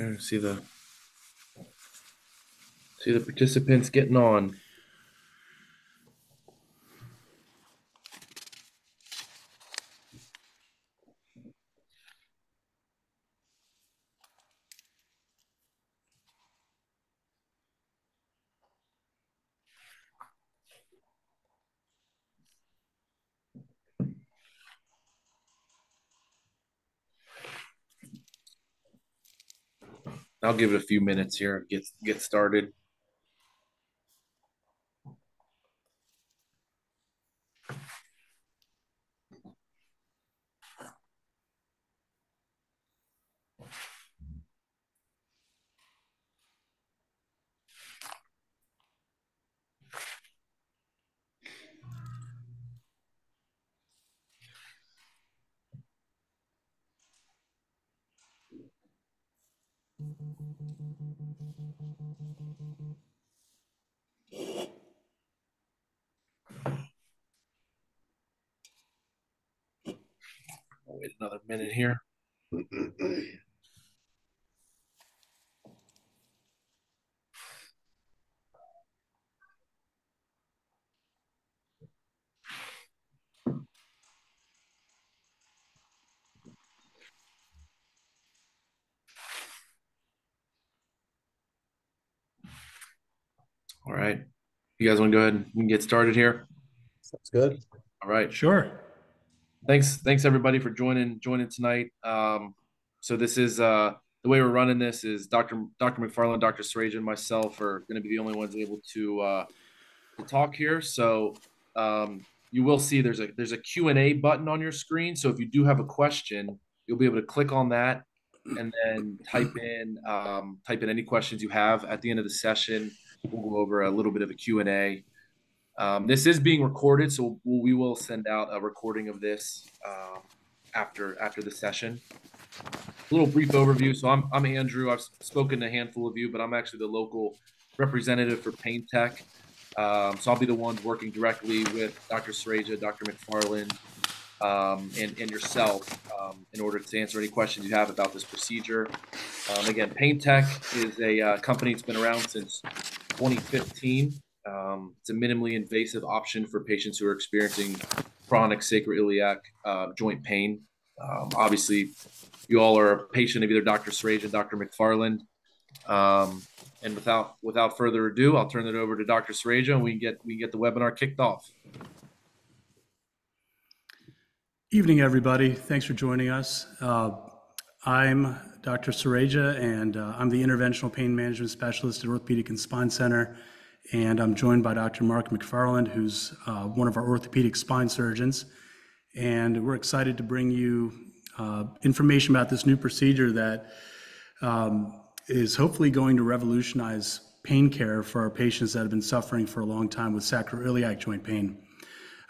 See the see the participants getting on. I'll give it a few minutes here, get get started. Here. All right. You guys want to go ahead and get started here? Sounds good. All right. Sure. Thanks, thanks everybody for joining joining tonight. Um, so this is uh, the way we're running this is Dr. Dr. McFarland, Dr. Sarajan, and myself are going to be the only ones able to uh, to talk here. So um, you will see there's a there's a Q and A button on your screen. So if you do have a question, you'll be able to click on that and then type in um, type in any questions you have. At the end of the session, we'll go over a little bit of a Q and A. Um, this is being recorded, so we will send out a recording of this um, after after the session. A little brief overview. So I'm I'm Andrew. I've spoken to a handful of you, but I'm actually the local representative for PainTEQ. Um, so I'll be the one working directly with Dr. Sureja, Dr. McFarland, um, and, and yourself um, in order to answer any questions you have about this procedure. Um, again, PainTEQ is a uh, company that's been around since 2015. Um, it's a minimally invasive option for patients who are experiencing chronic sacroiliac uh, joint pain. Um, obviously, you all are a patient of either Dr. Sureja and Dr. McFarland. Um, and without without further ado, I'll turn it over to Dr. Sureja and we can get we can get the webinar kicked off. Evening, everybody. Thanks for joining us. Uh, I'm Dr. Sureja, and uh, I'm the interventional pain management specialist at Orthopedic and Spine Center and I'm joined by Dr. Mark McFarland, who's uh, one of our orthopedic spine surgeons. And we're excited to bring you uh, information about this new procedure that um, is hopefully going to revolutionize pain care for our patients that have been suffering for a long time with sacroiliac joint pain.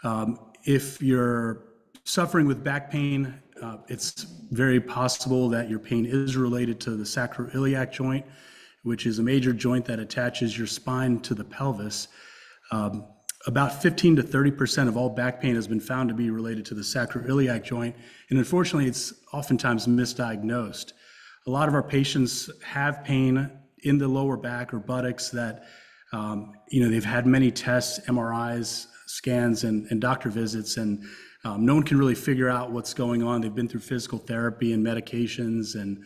Um, if you're suffering with back pain, uh, it's very possible that your pain is related to the sacroiliac joint which is a major joint that attaches your spine to the pelvis. Um, about 15 to 30% of all back pain has been found to be related to the sacroiliac joint, and unfortunately, it's oftentimes misdiagnosed. A lot of our patients have pain in the lower back or buttocks that, um, you know, they've had many tests, MRIs, scans, and, and doctor visits, and um, no one can really figure out what's going on. They've been through physical therapy and medications and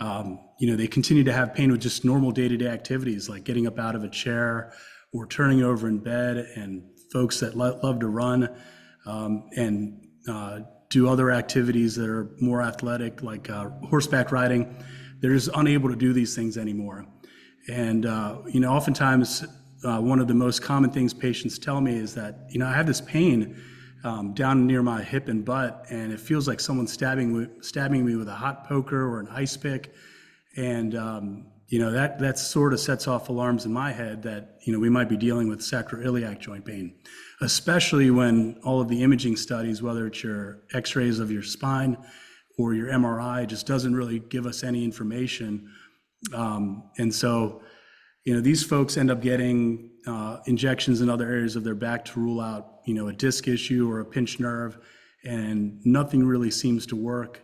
um, you know, they continue to have pain with just normal day-to-day activities like getting up out of a chair or turning over in bed, and folks that lo- love to run um, and uh, do other activities that are more athletic, like uh, horseback riding. They're just unable to do these things anymore. And uh, you know, oftentimes, uh, one of the most common things patients tell me is that you know I have this pain um, down near my hip and butt, and it feels like someone's stabbing stabbing me with a hot poker or an ice pick, and um, you know that that sort of sets off alarms in my head that you know we might be dealing with sacroiliac joint pain, especially when all of the imaging studies, whether it's your X-rays of your spine or your MRI, just doesn't really give us any information, um, and so you know these folks end up getting uh, injections in other areas of their back to rule out, you know, a disc issue or a pinched nerve, and nothing really seems to work.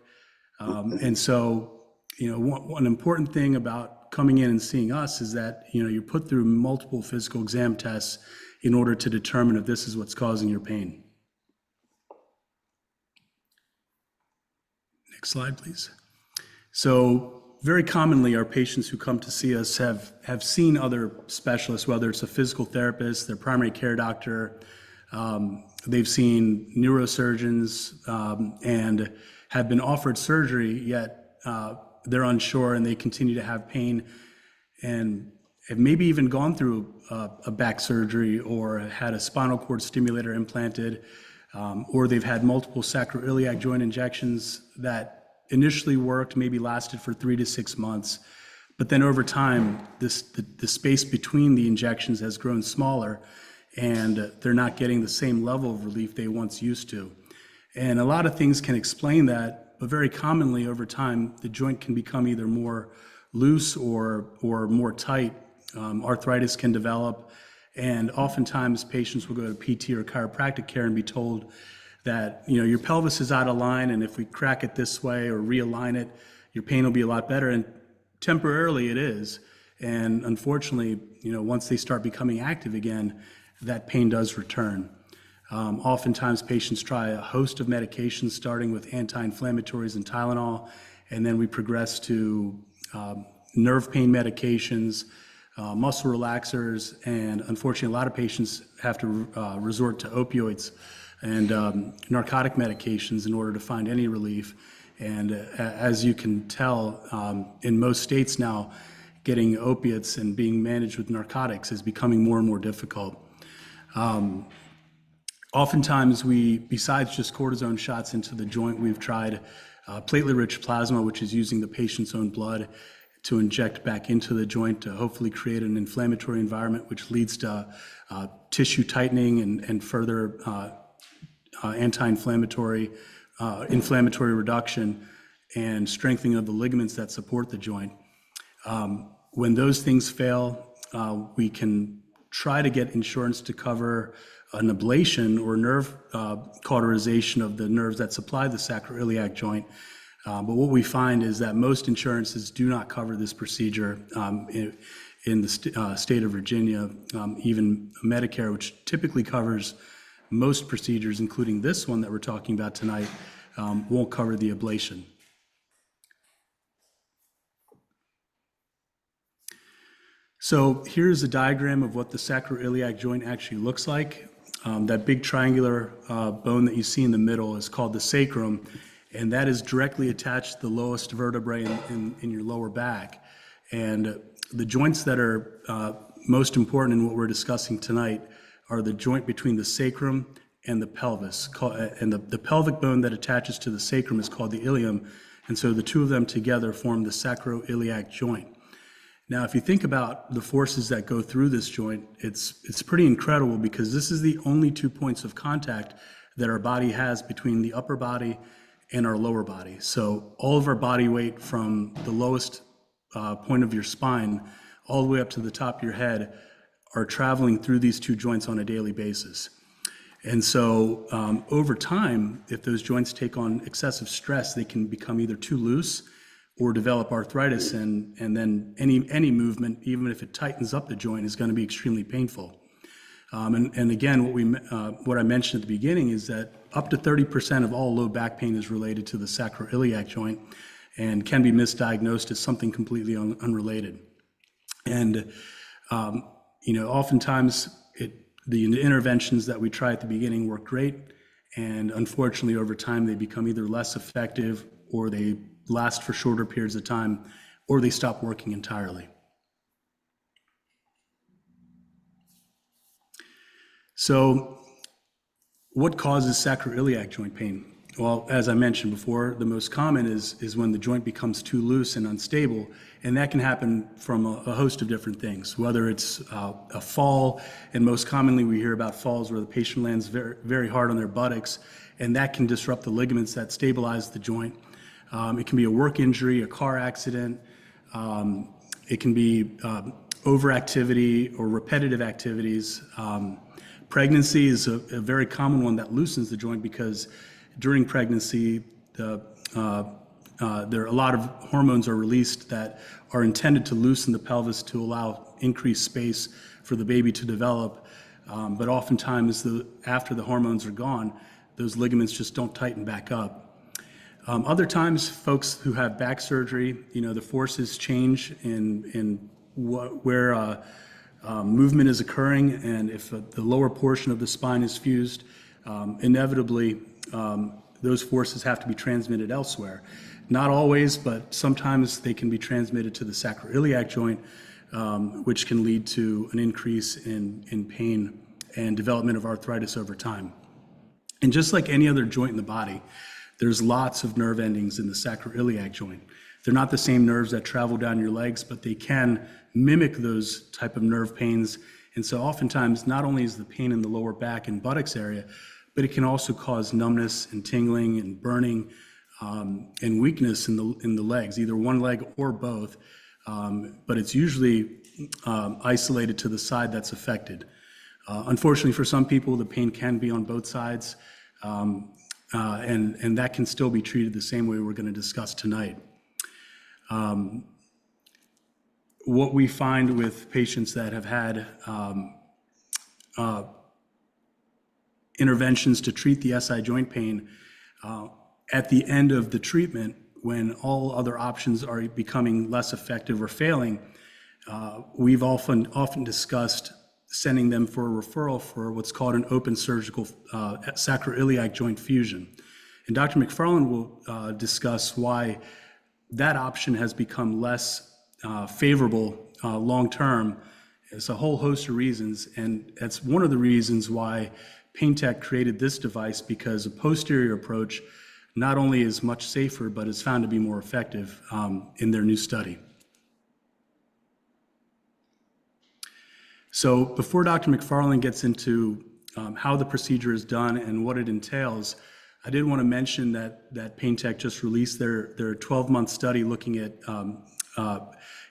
Um, and so, you know, one, one important thing about coming in and seeing us is that, you know, you're put through multiple physical exam tests in order to determine if this is what's causing your pain. Next slide, please. So very commonly, our patients who come to see us have, have seen other specialists, whether it's a physical therapist, their primary care doctor, they've seen neurosurgeons um, and have been offered surgery, yet uh, they're unsure and they continue to have pain and have maybe even gone through a, back surgery or had a spinal cord stimulator implanted, um, or they've had multiple sacroiliac joint injections that initially worked, maybe lasted for three to six months. But then over time, the space between the injections has grown smaller and they're not getting the same level of relief they once used to. And a lot of things can explain that, but very commonly over time, the joint can become either more loose or, or more tight. Um, arthritis can develop, and oftentimes patients will go to PT or chiropractic care and be told that you know your pelvis is out of line, and if we crack it this way or realign it, your pain will be a lot better. And temporarily, it is. And unfortunately, you know, once they start becoming active again, that pain does return. Um, oftentimes, patients try a host of medications, starting with anti inflammatories and Tylenol, and then we progress to um, nerve pain medications, uh, muscle relaxers, and unfortunately, a lot of patients have to uh, resort to opioids and um, narcotic medications in order to find any relief. And uh, as you can tell, um, in most states now, getting opiates and being managed with narcotics is becoming more and more difficult. Um, oftentimes, we, besides just cortisone shots into the joint, we've tried uh, platelet-rich plasma, which is using the patient's own blood to inject back into the joint to hopefully create an inflammatory environment, which leads to uh, tissue tightening and, and further uh, uh anti-inflammatory uh, inflammatory reduction and strengthening of the ligaments that support the joint. Um, when those things fail, uh, we can try to get insurance to cover an ablation or nerve uh, cauterization of the nerves that supply the sacroiliac joint. Uh, but what we find is that most insurances do not cover this procedure um, in, in, the st- uh, state of Virginia. Um, even Medicare, which typically covers most procedures, including this one that we're talking about tonight, um, won't cover the ablation. So here's a diagram of what the sacroiliac joint actually looks like. Um, that big triangular uh, bone that you see in the middle is called the sacrum, and that is directly attached to the lowest vertebrae in, in, in your lower back. And the joints that are uh, most important in what we're discussing tonight are the joint between the sacrum and the pelvis. And the, the pelvic bone that attaches to the sacrum is called the ilium. And so the two of them together form the sacroiliac joint. Now, if you think about the forces that go through this joint, it's, it's pretty incredible because this is the only two points of contact that our body has between the upper body and our lower body. So all of our body weight from the lowest uh, point of your spine all the way up to the top of your head are traveling through these two joints on a daily basis. And so um, over time, if those joints take on excessive stress, they can become either too loose or develop arthritis and, and then any, any movement, even if it tightens up the joint, is going to be extremely painful. Um, and, and again, what, we, uh, what I mentioned at the beginning is that up to 30% of all low back pain is related to the sacroiliac joint and can be misdiagnosed as something completely un, unrelated. And, um, you know, oftentimes it, the interventions that we try at the beginning work great. And unfortunately, over time, they become either less effective or they last for shorter periods of time, or they stop working entirely. So, what causes sacroiliac joint pain? Well, as I mentioned before, the most common is, is when the joint becomes too loose and unstable, and that can happen from a, a host of different things, whether it's uh, a fall, and most commonly we hear about falls where the patient lands very, very hard on their buttocks, and that can disrupt the ligaments that stabilize the joint. Um, it can be a work injury, a car accident. Um, it can be um, overactivity or repetitive activities. Pregnancy is a, a, very common one that loosens the joint because during pregnancy, the uh, uh, there are a lot of hormones are released that are intended to loosen the pelvis to allow increased space for the baby to develop. Um, but oftentimes, the, after the hormones are gone, those ligaments just don't tighten back up. Um, other times, folks who have back surgery, you know, the forces change in, in what, where uh, um, movement is occurring, and if uh, the lower portion of the spine is fused, um, inevitably um, those forces have to be transmitted elsewhere. Not always, but sometimes they can be transmitted to the sacroiliac joint, um, which can lead to an increase in, in pain and development of arthritis over time. And just like any other joint in the body, there's lots of nerve endings in the sacroiliac joint. They're not the same nerves that travel down your legs, but they can mimic those type of nerve pains. And so oftentimes, not only is the pain in the lower back and buttocks area, but it can also cause numbness and tingling and burning um, and weakness in the, in the legs, either one leg or both. Um, but it's usually um, isolated to the side that's affected. Uh, unfortunately, for some people, the pain can be on both sides, um, uh, and, and that can still be treated the same way we're going to discuss tonight. Um, what we find with patients that have had um, uh, interventions to treat the SI joint pain, uh, at the end of the treatment, when all other options are becoming less effective or failing, uh, we've often often discussed sending them for a referral for what's called an open surgical uh, sacroiliac joint fusion. And Dr. McFarland will uh, discuss why that option has become less uh, favorable uh, long term. It's a whole host of reasons, and that's one of the reasons why PainTEQ created this device because a posterior approach not only is much safer, but is found to be more effective um, in their new study. So before Dr. McFarland gets into um, how the procedure is done and what it entails, I did want to mention that that PainTEQ just released their their 12-month study looking at um, uh,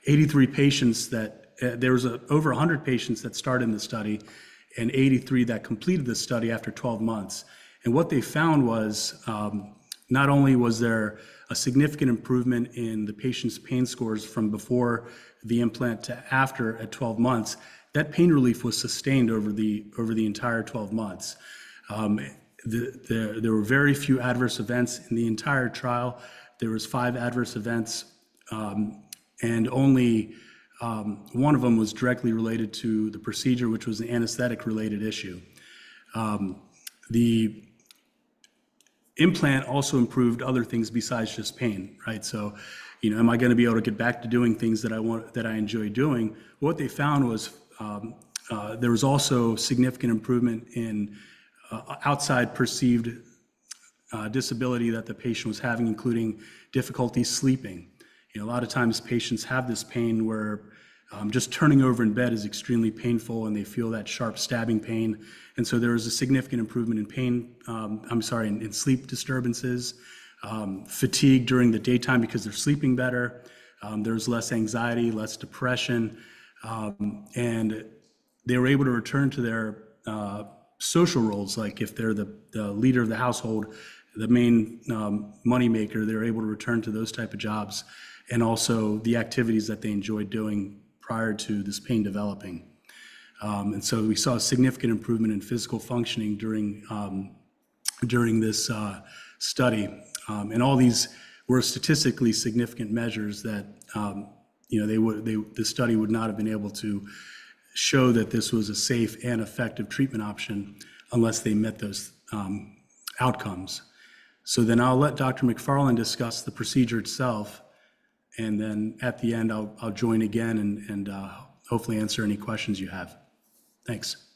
83 patients that uh, there was a, over 100 patients that started in the study and 83 that completed the study after 12 months. And what they found was um, not only was there a significant improvement in the patient's pain scores from before the implant to after at 12 months, that pain relief was sustained over the over the entire 12 months. Um, the, the, there were very few adverse events in the entire trial. There was five adverse events, um, and only um, one of them was directly related to the procedure, which was an anesthetic-related issue. Um, the implant also improved other things besides just pain, right? So, you know, am I going to be able to get back to doing things that I want that I enjoy doing? What they found was there was also significant improvement in uh, outside perceived uh, disability that the patient was having, including difficulty sleeping. A lot of times patients have this pain where um, just turning over in bed is extremely painful and they feel that sharp stabbing pain. And so there was a significant improvement in pain, um, I'm sorry, in, sleep disturbances, um, fatigue during the daytime because they're sleeping better. There was less anxiety, less depression, um, and they were able to return to their uh, social roles. Like if they're the, the leader of the household, the main um, money maker, they're able to return to those type of jobs and also the activities that they enjoyed doing prior to this pain developing. Um, and so we saw a significant improvement in physical functioning during um, during this uh, study. Um, and all these were statistically significant measures that um, you know they would they the study would not have been able to show that this was a safe and effective treatment option unless they met those um, outcomes. So then I'll let Dr. McFarland discuss the procedure itself and then at the end, I'll, I'll join again and, and uh, hopefully answer any questions you have. Thanks.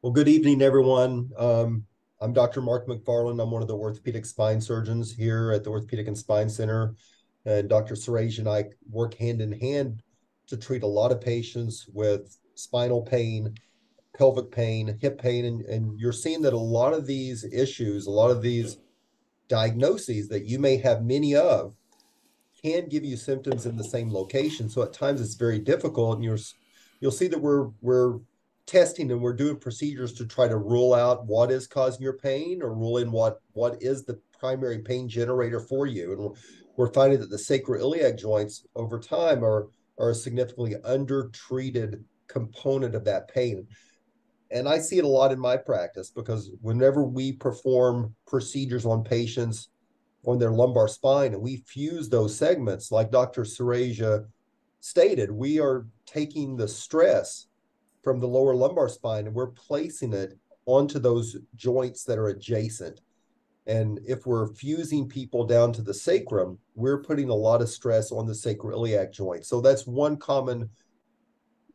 Well, good evening, everyone. Um, I'm Dr. Mark McFarland. I'm one of the orthopedic spine surgeons here at the Orthopedic and Spine Center. And Dr. Sureja and I work hand in hand to treat a lot of patients with spinal pain, pelvic pain, hip pain. And, and you're seeing that a lot of these issues, a lot of these diagnoses that you may have many of, can give you symptoms in the same location. So at times it's very difficult, and you're you'll see that we're we're testing and we're doing procedures to try to rule out what is causing your pain or rule in what what is the primary pain generator for you. And we're finding that the sacroiliac joints over time are, are a significantly undertreated component of that pain. And I see it a lot in my practice because whenever we perform procedures on patients on their lumbar spine and we fuse those segments, like Dr. Sureja stated, we are taking the stress from the lower lumbar spine and we're placing it onto those joints that are adjacent. And if we're fusing people down to the sacrum, we're putting a lot of stress on the sacroiliac joint. So that's one common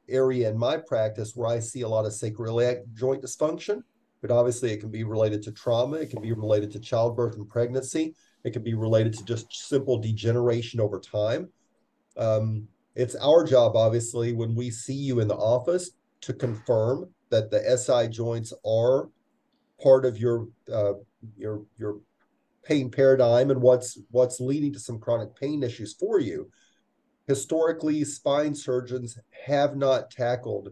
area in my practice where I see a lot of sacroiliac joint dysfunction. But obviously, it can be related to trauma, it can be related to childbirth and pregnancy, it can be related to just simple degeneration over time. Um, it's our job, obviously, when we see you in the office to confirm that the SI joints are part of your uh, your your pain paradigm and what's what's leading to some chronic pain issues for you. Historically, spine surgeons have not tackled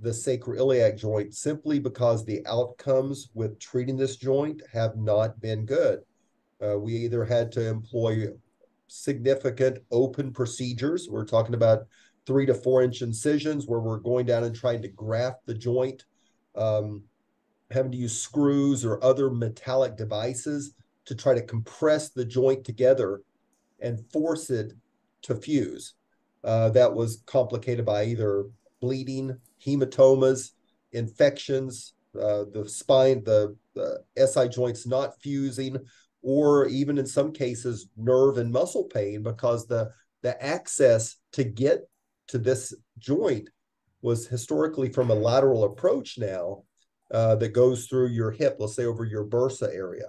the sacroiliac joint simply because the outcomes with treating this joint have not been good. Uh, we either had to employ significant open procedures. We're talking about three to four inch incisions where we're going down and trying to graft the joint, um, having to use screws or other metallic devices to try to compress the joint together and force it to fuse. Uh, that was complicated by either bleeding, hematomas, infections, uh, the spine, the, the SI joints not fusing, or even in some cases nerve and muscle pain because the the access to get to this joint was historically from a lateral approach now uh, that goes through your hip, let's say over your bursa area.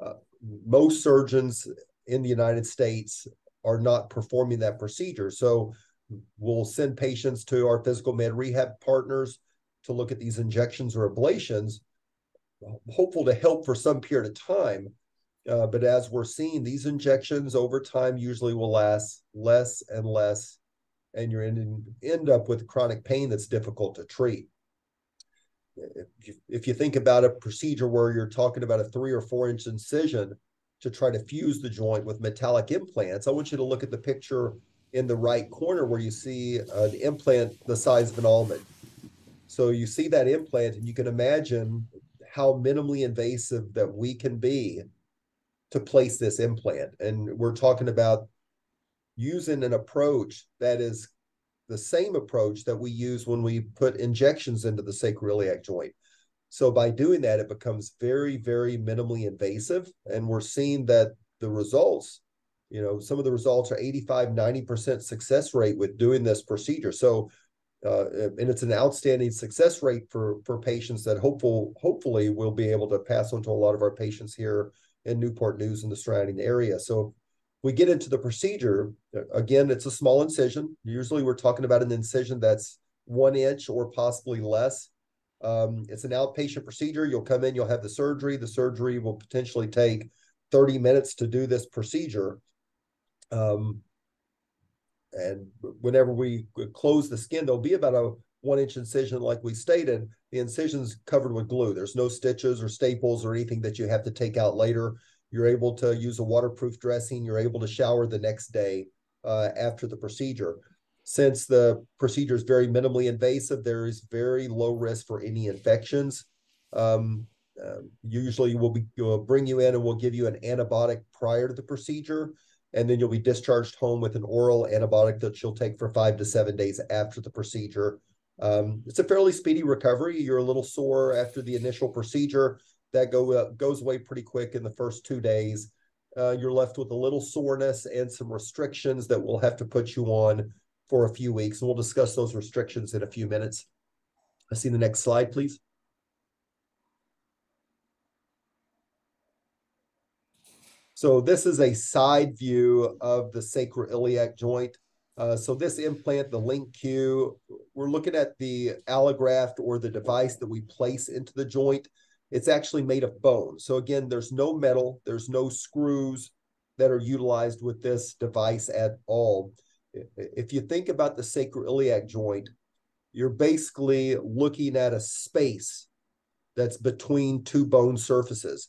Uh, most surgeons in the United States are not performing that procedure. So we'll send patients to our physical med rehab partners to look at these injections or ablations, hopeful to help for some period of time. Uh, but as we're seeing, these injections over time usually will last less and less, and you're end up with chronic pain that's difficult to treat. If you, think about a procedure where you're talking about a three or four inch incision to try to fuse the joint with metallic implants, I want you to look at the picture in the right corner where you see an implant the size of an almond. So you see that implant, and you can imagine how minimally invasive that we can be to place this implant. And we're talking about using an approach that is the same approach that we use when we put injections into the sacroiliac joint. So by doing that, it becomes very, very minimally invasive. And we're seeing that the results, you know, some of the results are 85, 90% success rate with doing this procedure. So uh, and it's an outstanding success rate for for patients that hopeful hopefully we'll be able to pass on to a lot of our patients here in Newport News and the surrounding area. So we get into the procedure, again, it's a small incision. Usually we're talking about an incision that's one inch or possibly less. Um, it's an outpatient procedure. You'll come in, you'll have the surgery. The surgery will potentially take 30 minutes to do this procedure. Um, and whenever we close the skin, there'll be about a one inch incision, like we stated, the incision's covered with glue. There's no stitches or staples or anything that you have to take out later. You're able to use a waterproof dressing. You're able to shower the next day uh, after the procedure. Since the procedure is very minimally invasive, there is very low risk for any infections. Um, uh, usually, we'll, be, we'll bring you in and we'll give you an antibiotic prior to the procedure and then you'll be discharged home with an oral antibiotic that you'll take for five to seven days after the procedure. Um, it's a fairly speedy recovery. You're a little sore after the initial procedure. That go uh, goes away pretty quick in the first two days. Uh, you're left with a little soreness and some restrictions that we'll have to put you on for a few weeks. And we'll discuss those restrictions in a few minutes. I see the next slide, please. So this is a side view of the sacroiliac joint. Uh, so this implant, the LINQ, we're looking at the allograft or the device that we place into the joint. It's actually made of bone. So again, there's no metal, there's no screws that are utilized with this device at all. If you think about the sacroiliac joint, you're basically looking at a space that's between two bone surfaces.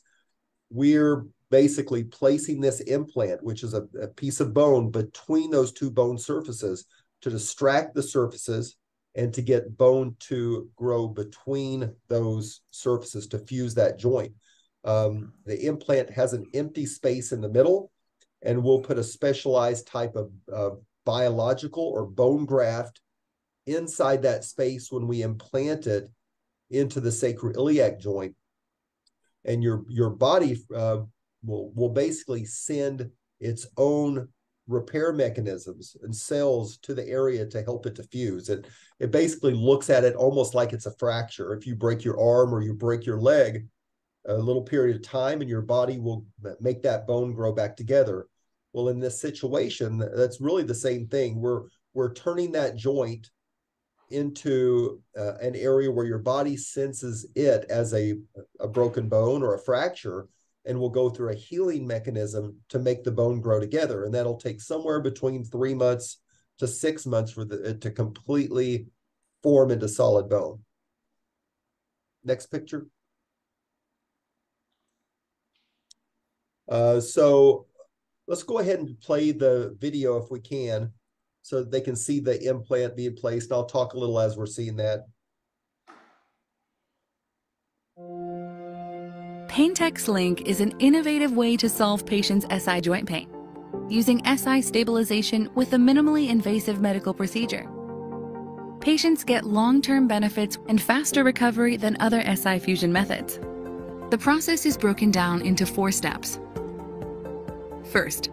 We're basically placing this implant, which is a, a piece of bone between those two bone surfaces to distract the surfaces and to get bone to grow between those surfaces to fuse that joint. Um, the implant has an empty space in the middle, and we'll put a specialized type of uh, biological or bone graft inside that space when we implant it into the sacroiliac joint. And your your body uh, will will basically send its own repair mechanisms and cells to the area to help it to fuse. And it basically looks at it almost like it's a fracture. If you break your arm or you break your leg, a little period of time and your body will make that bone grow back together. Well, in this situation, that's really the same thing. We're we're turning that joint into uh, an area where your body senses it as a a broken bone or a fracture and will go through a healing mechanism to make the bone grow together. And that'll take somewhere between three months to six months for it to completely form into solid bone. Next picture. Uh, so let's go ahead and play the video if we can so they can see the implant being placed. I'll talk a little as we're seeing that. PainTEQ's LinQ is an innovative way to solve patients' SI joint pain using SI stabilization with a minimally invasive medical procedure. Patients get long-term benefits and faster recovery than other SI fusion methods. The process is broken down into four steps. First,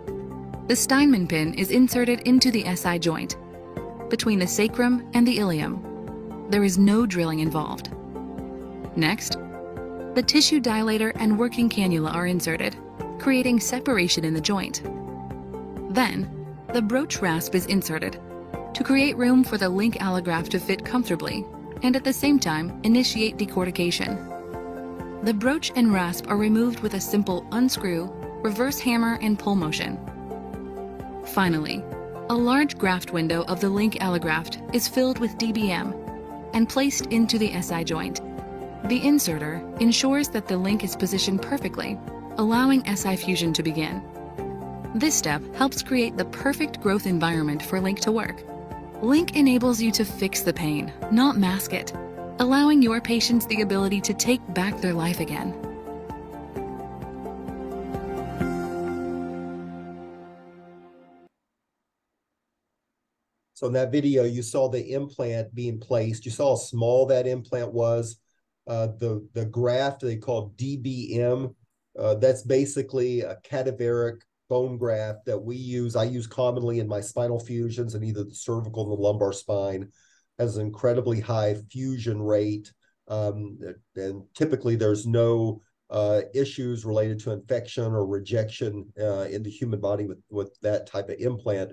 the Steinmann pin is inserted into the SI joint, between the sacrum and the ilium. There is no drilling involved. Next, the tissue dilator and working cannula are inserted, creating separation in the joint. Then, the broach rasp is inserted to create room for the LinQ allograft to fit comfortably and at the same time initiate decortication. The broach and rasp are removed with a simple unscrew, reverse hammer, and pull motion. Finally, a large graft window of the LinQ allograft is filled with DBM and placed into the SI joint. The inserter ensures that the LinQ is positioned perfectly, allowing SI fusion to begin. This step helps create the perfect growth environment for LinQ to work. LinQ enables you to fix the pain, not mask it, allowing your patients the ability to take back their life again. So in that video, you saw the implant being placed. You saw how small that implant was uh, the the graft they call DBM. Uh, that's basically a cadaveric bone graft that we use. I use commonly in my spinal fusions and either the cervical or the lumbar spine. Has an incredibly high fusion rate, um, and typically there's no uh, issues related to infection or rejection uh, in the human body with with that type of implant.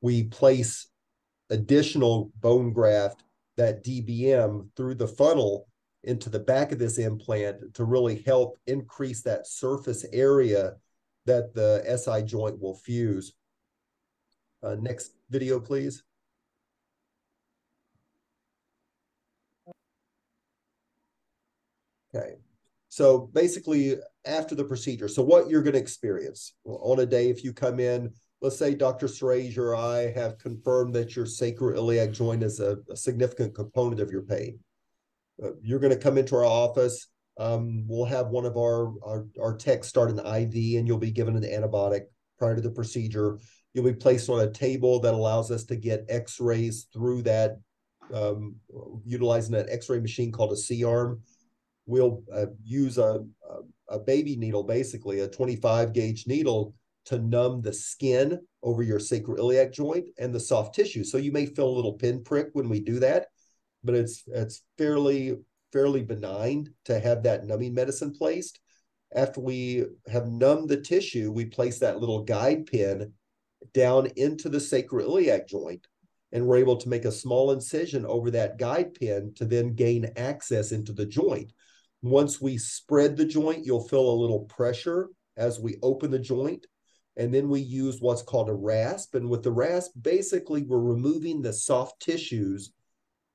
We place additional bone graft, that DBM, through the funnel into the back of this implant to really help increase that surface area that the SI joint will fuse. Uh, next video, please. Okay, so basically after the procedure, so what you're going to experience on a day if you come in, let's say Dr. Sureja or I have confirmed that your sacroiliac joint is a, a significant component of your pain uh, you're going to come into our office. Um, we'll have one of our, our our techs start an IV, and you'll be given an antibiotic prior to the procedure. You'll be placed on a table that allows us to get X-rays through that, um, utilizing that X-ray machine called a C-arm. We'll uh, use a, a baby needle, basically a 25 gauge needle, to numb the skin over your sacroiliac joint and the soft tissue. So you may feel a little pinprick when we do that but it's it's fairly fairly benign to have that numbing medicine placed. After we have numbed the tissue, we place that little guide pin down into the sacroiliac joint, and we're able to make a small incision over that guide pin to then gain access into the joint. Once we spread the joint, you'll feel a little pressure as we open the joint. And then we use what's called a rasp. And with the rasp, basically, we're removing the soft tissues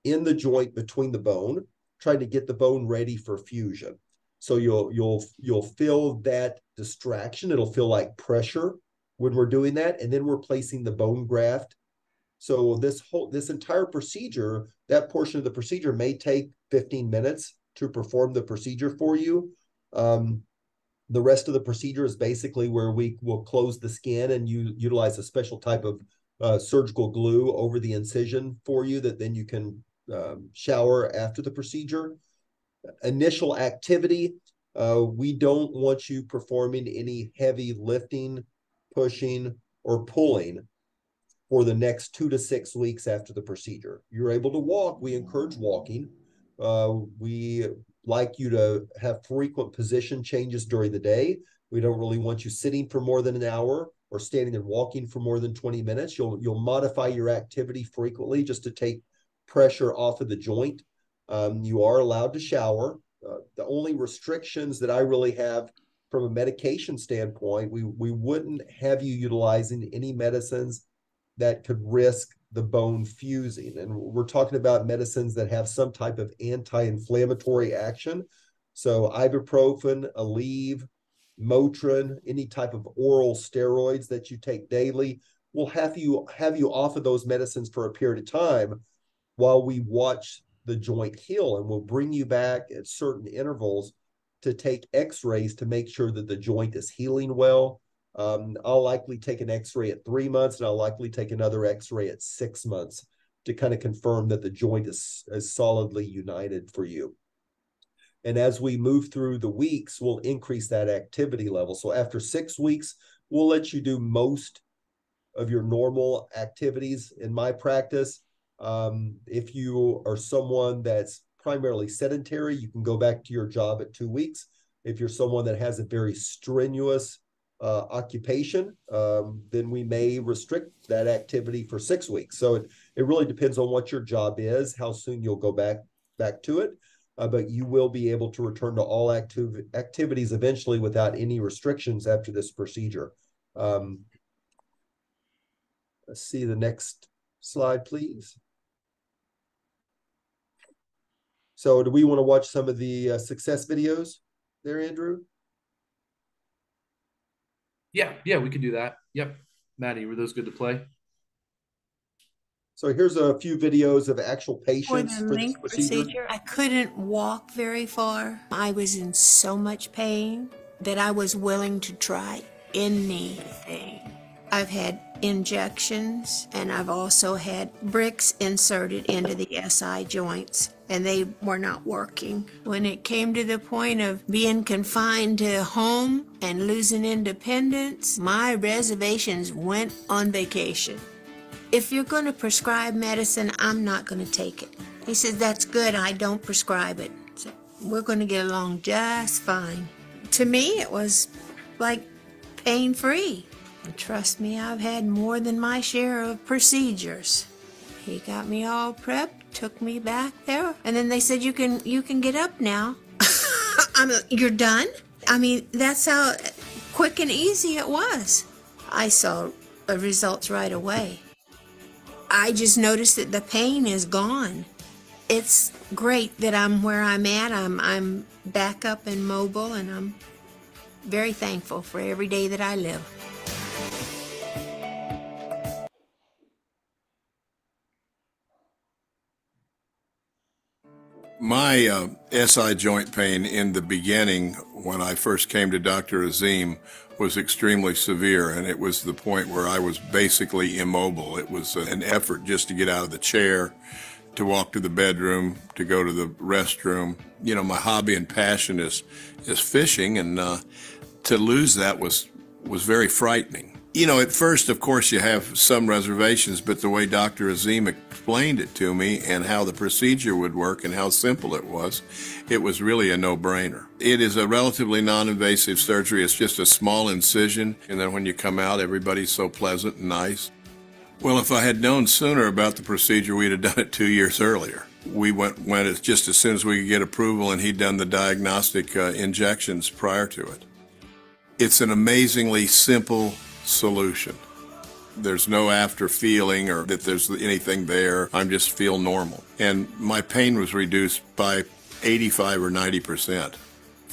in the joint between the bone, trying to get the bone ready for fusion. So you'll you'll you'll feel that distraction. It'll feel like pressure when we're doing that, and then we're placing the bone graft. So this whole this entire procedure, that portion of the procedure may take 15 minutes to perform the procedure for you. Um, the rest of the procedure is basically where we will close the skin and you utilize a special type of uh, surgical glue over the incision for you that then you can um, shower after the procedure. Initial activity, uh, we don't want you performing any heavy lifting, pushing, or pulling for the next two to six weeks after the procedure. You're able to walk. We encourage walking. Uh, we like you to have frequent position changes during the day. We don't really want you sitting for more than an hour or standing and walking for more than 20 minutes. You'll you'll modify your activity frequently just to take pressure off of the joint. Um, you are allowed to shower. Uh, the only restrictions that I really have from a medication standpoint, we we wouldn't have you utilizing any medicines that could risk the bone fusing. And we're talking about medicines that have some type of anti-inflammatory action. So ibuprofen, Aleve, Motrin, any type of oral steroids that you take daily will have you have you off of those medicines for a period of time while we watch the joint heal and we'll bring you back at certain intervals to take x-rays to make sure that the joint is healing well um, I'll likely take an X-ray at three months, and I'll likely take another X-ray at six months to kind of confirm that the joint is, is solidly united for you. And as we move through the weeks, we'll increase that activity level. So after six weeks, we'll let you do most of your normal activities in my practice. Um, if you are someone that's primarily sedentary, you can go back to your job at two weeks. If you're someone that has a very strenuous uh, occupation, um, then we may restrict that activity for six weeks. So it, it really depends on what your job is, how soon you'll go back back to it. Uh, but you will be able to return to all activities eventually without any restrictions after this procedure. Um, let's see the next slide, please. So do we want to watch some of the uh, success videos there, Andrew? Yeah, yeah, we can do that. Yep. Maddie, were those good to play? So here's a few videos of actual patients for, for procedure. procedure. I couldn't walk very far. I was in so much pain that I was willing to try anything. I've had injections and I've also had bricks inserted into the SI joints and they were not working. When it came to the point of being confined to home and losing independence, my reservations went on vacation. If you're going to prescribe medicine, I'm not going to take it. He said, That's good, I don't prescribe it. So we're going to get along just fine. To me, it was like pain free. Trust me, I've had more than my share of procedures. He got me all prepped, took me back there, and then they said, "You can, you can get up now." I'm, you're done. I mean, that's how quick and easy it was. I saw results right away. I just noticed that the pain is gone. It's great that I'm where I'm at. I'm I'm back up and mobile, and I'm very thankful for every day that I live. My uh, SI joint pain in the beginning, when I first came to Dr. Azim, was extremely severe, and it was the point where I was basically immobile. It was an effort just to get out of the chair, to walk to the bedroom, to go to the restroom. You know, my hobby and passion is is fishing, and uh, to lose that was was very frightening. You know, at first, of course, you have some reservations, but the way Dr. Azim explained it to me and how the procedure would work and how simple it was, it was really a no brainer. It is a relatively non invasive surgery. It's just a small incision, and then when you come out, everybody's so pleasant and nice. Well, if I had known sooner about the procedure, we'd have done it two years earlier. We went, went as, just as soon as we could get approval, and he'd done the diagnostic uh, injections prior to it. It's an amazingly simple solution. There's no after feeling or that there's anything there. I'm just feel normal. And my pain was reduced by 85 or 90 percent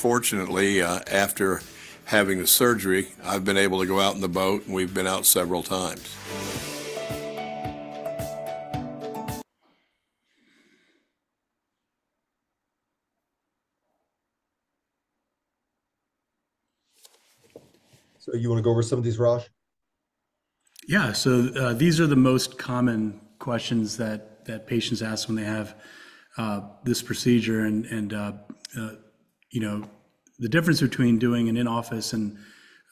Fortunately, uh, after having the surgery, I've been able to go out in the boat, and we've been out several times. You want to go over some of these, Raj? Yeah, so uh, these are the most common questions that, that patients ask when they have uh, this procedure. And, and uh, uh you know, the difference between doing an in-office and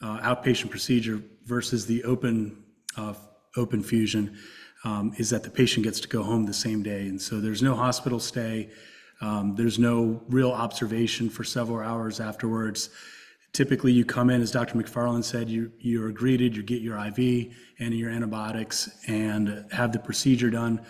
uh, outpatient procedure versus the open, uh, open fusion um, is that the patient gets to go home the same day. And so there's no hospital stay. Um, there's no real observation for several hours afterwards. Typically, you come in, as Dr. McFarland said, you, you're greeted, you get your IV and your antibiotics and have the procedure done.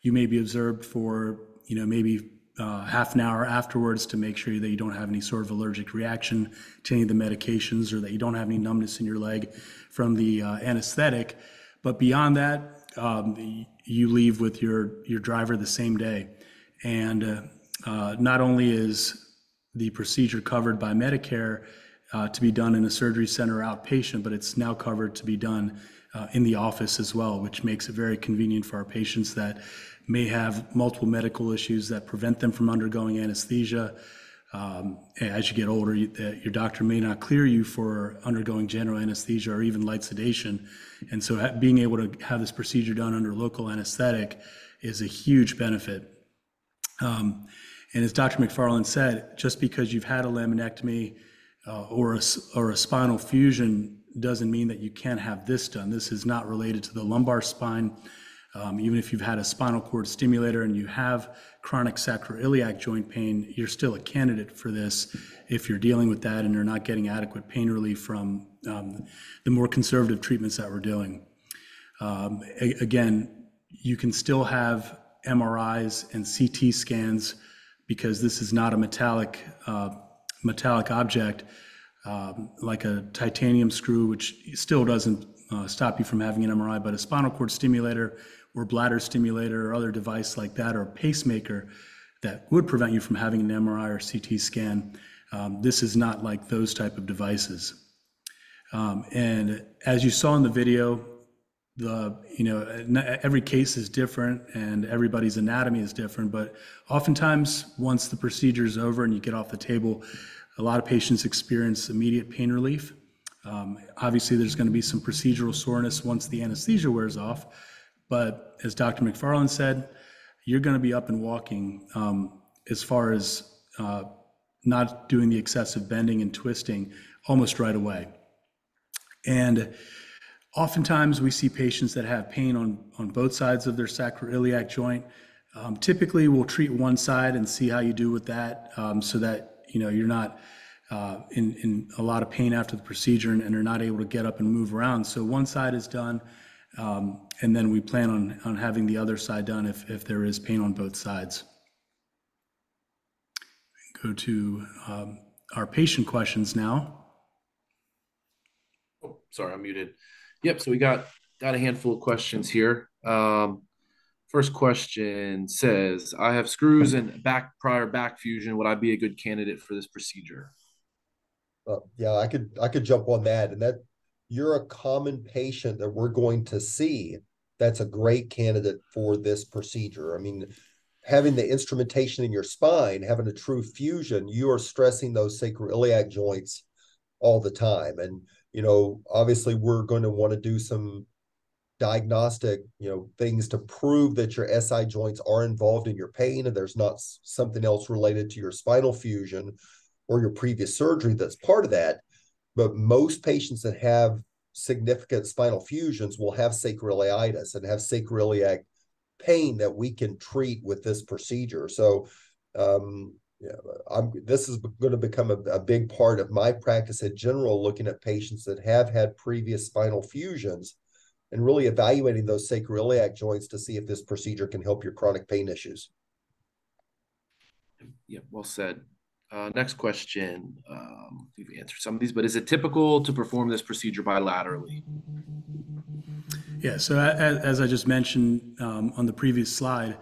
You may be observed for, you know, maybe uh, half an hour afterwards to make sure that you don't have any sort of allergic reaction to any of the medications or that you don't have any numbness in your leg from the uh, anesthetic. But beyond that, um, you leave with your, your driver the same day. And uh, uh not only is the procedure covered by Medicare, uh, to be done in a surgery center outpatient, but it's now covered to be done uh, in the office as well, which makes it very convenient for our patients that may have multiple medical issues that prevent them from undergoing anesthesia. Um, as you get older, you, your doctor may not clear you for undergoing general anesthesia or even light sedation. And so ha- being able to have this procedure done under local anesthetic is a huge benefit. Um, and as Dr. McFarland said, just because you've had a laminectomy uh, or, a, or a spinal fusion doesn't mean that you can't have this done. This is not related to the lumbar spine. Um, even if you've had a spinal cord stimulator and you have chronic sacroiliac joint pain, you're still a candidate for this if you're dealing with that and you're not getting adequate pain relief from um, the more conservative treatments that we're doing. Um, a- again, you can still have MRIs and CT scans because this is not a metallic uh, metallic object um, like a titanium screw, which still doesn't uh, stop you from having an MRI, but a spinal cord stimulator or bladder stimulator or other device like that or a pacemaker that would prevent you from having an MRI or CT scan. Um, this is not like those type of devices. Um, and as you saw in the video, the you know every case is different and everybody's anatomy is different but oftentimes once the procedure is over and you get off the table a lot of patients experience immediate pain relief. Um, obviously, there's going to be some procedural soreness once the anesthesia wears off, but as Dr. McFarland said, you're going to be up and walking um, as far as uh, not doing the excessive bending and twisting almost right away. And oftentimes we see patients that have pain on, on both sides of their sacroiliac joint. Um, typically, we'll treat one side and see how you do with that um, so that you know, you're not uh, in, in a lot of pain after the procedure and, and are not able to get up and move around. So one side is done, um, and then we plan on, on having the other side done if, if there is pain on both sides. Go to um, our patient questions now. Oh, sorry, I'm muted. Yep, so we got got a handful of questions here. Um, First question says, I have screws and back prior back fusion. Would I be a good candidate for this procedure? Uh, yeah, I could I could jump on that. And that you're a common patient that we're going to see that's a great candidate for this procedure. I mean, having the instrumentation in your spine, having a true fusion, you are stressing those sacroiliac joints all the time. And, you know, obviously we're going to want to do some diagnostic you know things to prove that your SI joints are involved in your pain and there's not something else related to your spinal fusion or your previous surgery that's part of that. But most patients that have significant spinal fusions will have sacroiliitis and have sacroiliac pain that we can treat with this procedure. So um yeah, I'm, this is going to become a, a big part of my practice in general, looking at patients that have had previous spinal fusions and really evaluating those sacroiliac joints to see if this procedure can help your chronic pain issues. Yeah, well said. Uh, next question. Um, you've answered some of these, but is it typical to perform this procedure bilaterally? Yeah, so as, as I just mentioned um, on the previous slide,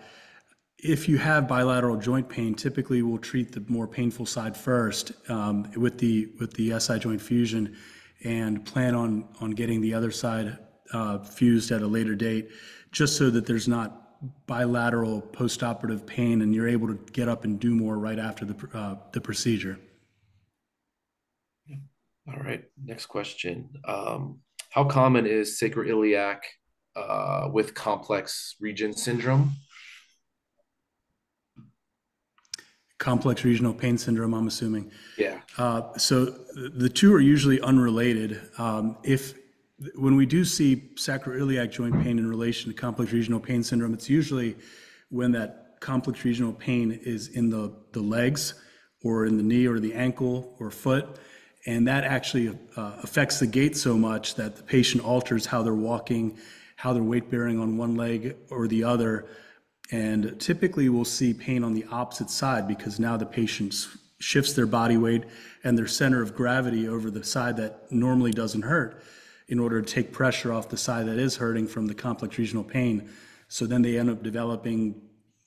if you have bilateral joint pain, typically we'll treat the more painful side first um, with the with the SI joint fusion, and plan on on getting the other side uh, fused at a later date, just so that there's not bilateral postoperative pain, and you're able to get up and do more right after the uh, the procedure. All right. Next question. Um, how common is sacroiliac uh, with complex region syndrome? Complex regional pain syndrome, I'm assuming. Yeah. Uh, so the two are usually unrelated. Um, if when we do see sacroiliac joint pain in relation to complex regional pain syndrome, it's usually when that complex regional pain is in the, the legs or in the knee or the ankle or foot. And that actually uh, affects the gait so much that the patient alters how they're walking, how they're weight bearing on one leg or the other. And typically we'll see pain on the opposite side because now the patient shifts their body weight and their center of gravity over the side that normally doesn't hurt in order to take pressure off the side that is hurting from the complex regional pain. So then they end up developing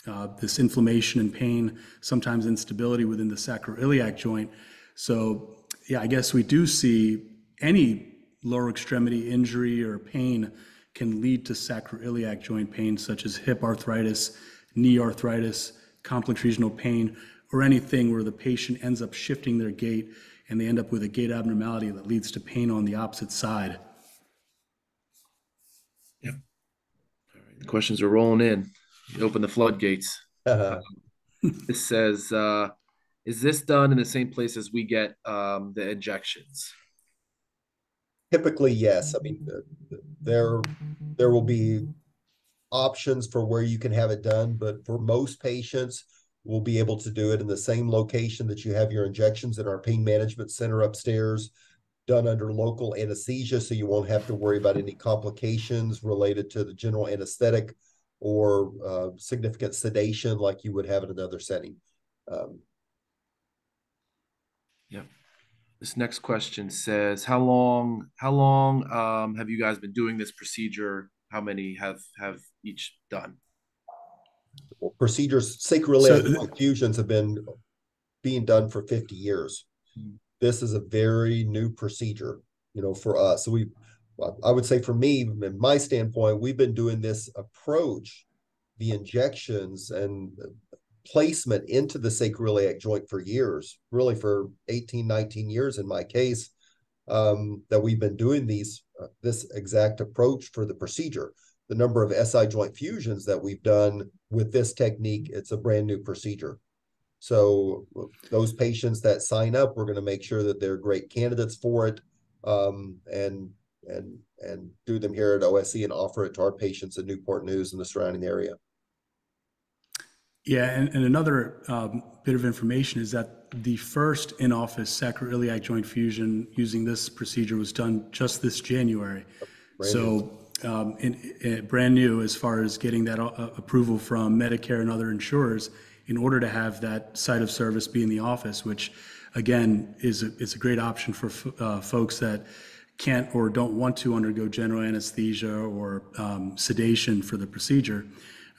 uh, this inflammation and pain, sometimes instability within the sacroiliac joint. So, yeah, I guess we do see any lower extremity injury or pain can lead to sacroiliac joint pain, such as hip arthritis, knee arthritis, complex regional pain, or anything where the patient ends up shifting their gait and they end up with a gait abnormality that leads to pain on the opposite side. Yep. All right. The questions are rolling in. You open the floodgates. Uh, This says, uh, is this done in the same place as we get um, the injections? Typically, yes. I mean, the- there, there will be options for where you can have it done, but for most patients, we'll be able to do it in the same location that you have your injections in our pain management center upstairs, done under local anesthesia, so you won't have to worry about any complications related to the general anesthetic or uh, significant sedation like you would have in another setting. Um, This next question says, how long, how long um, have you guys been doing this procedure? How many have have each done? well, procedures, sacroiliac So- fusions have been being done for 50 years. Hmm. This is a very new procedure, you know, for us. So we, I would say for me, in my standpoint, we've been doing this approach, the injections and placement into the sacroiliac joint for years, really for 18, 19 years in my case, um, that we've been doing these, uh, this exact approach for the procedure. The number of SI joint fusions that we've done with this technique, it's a brand new procedure. So those patients that sign up, we're going to make sure that they're great candidates for it, um, and and and do them here at OSC and offer it to our patients in Newport News and the surrounding area. Yeah, and, and another um, bit of information is that the first in-office sacroiliac joint fusion using this procedure was done just this January. Brand so, um, in, in, brand new as far as getting that uh, approval from Medicare and other insurers in order to have that site of service be in the office, which again is a, is a great option for uh, folks that can't or don't want to undergo general anesthesia or um, sedation for the procedure.